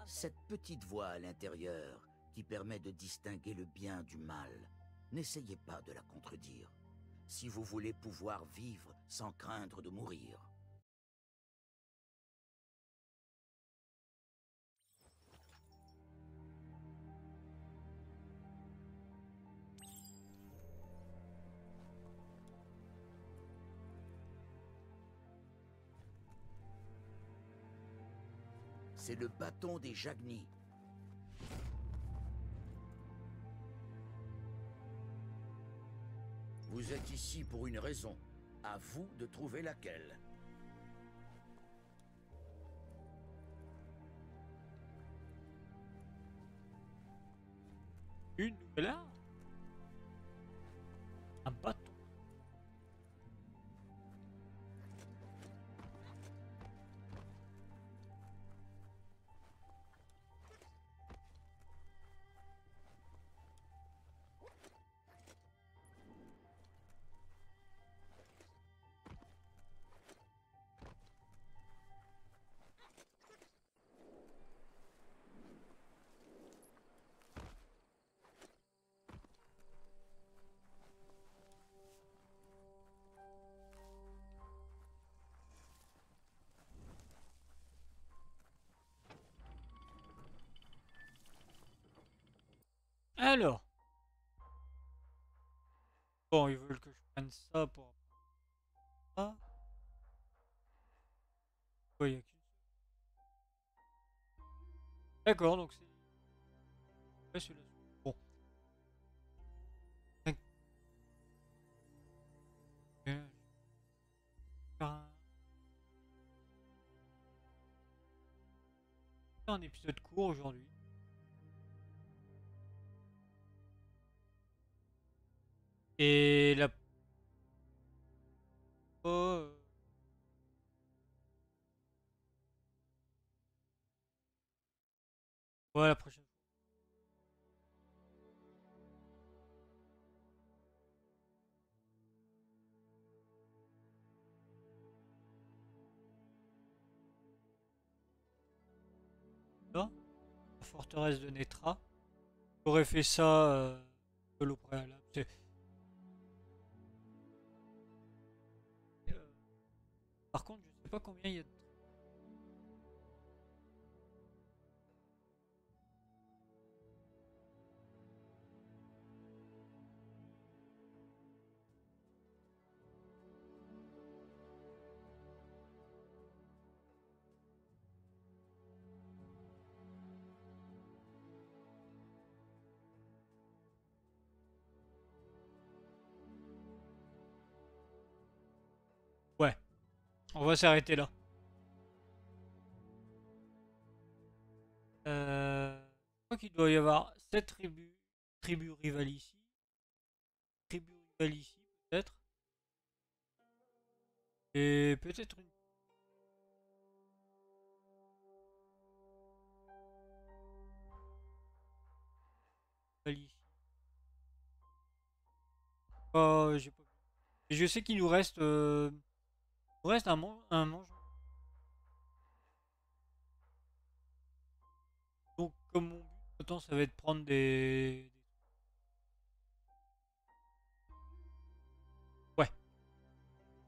Cette petite voix à l'intérieur qui permet de distinguer le bien du mal, n'essayez pas de la contredire. Si vous voulez pouvoir vivre sans craindre de mourir. C'est le bâton des Jagni. Vous êtes ici pour une raison. À vous de trouver laquelle. Une nouvelle Un. Alors. Bon, ils veulent que je prenne ça pour... Ça. Ouais, y a qu'une seule. D'accord, donc c'est... Bon. Faire un épisode court aujourd'hui. Et la... Oh. Ouais, la prochaine la forteresse de Netra. J'aurais fait ça euh, de préalable. Par contre, je sais pas combien il y a de... On va s'arrêter là. Euh... Je crois qu'il doit y avoir 7 tribus, tribus rivales ici. Tribus rivales ici, peut-être. Et peut-être une... rivale. Oh, je sais qu'il nous reste... euh, nous reste un, mange. Donc comme mon but maintenant ça va être prendre des... Ouais.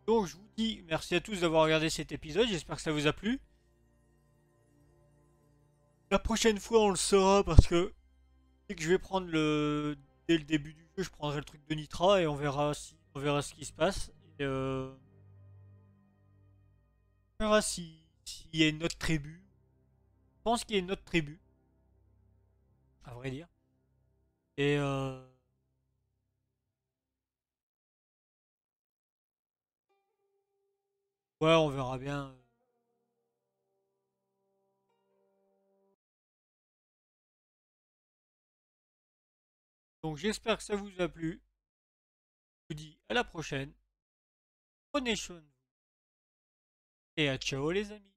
Donc je vous dis merci à tous d'avoir regardé cet épisode, j'espère que ça vous a plu. La prochaine fois on le saura parce que dès que je vais prendre le... Dès le début du jeu je prendrai le truc de Nitra et on verra si... on verra ce qui se passe. Et euh... On verra si- s'il y a une autre tribu. Je pense qu'il y a une autre tribu. À vrai dire. Et euh... Ouais, on verra bien. Donc j'espère que ça vous a plu. Je vous dis à la prochaine. Prenez. Et à ciao les amis.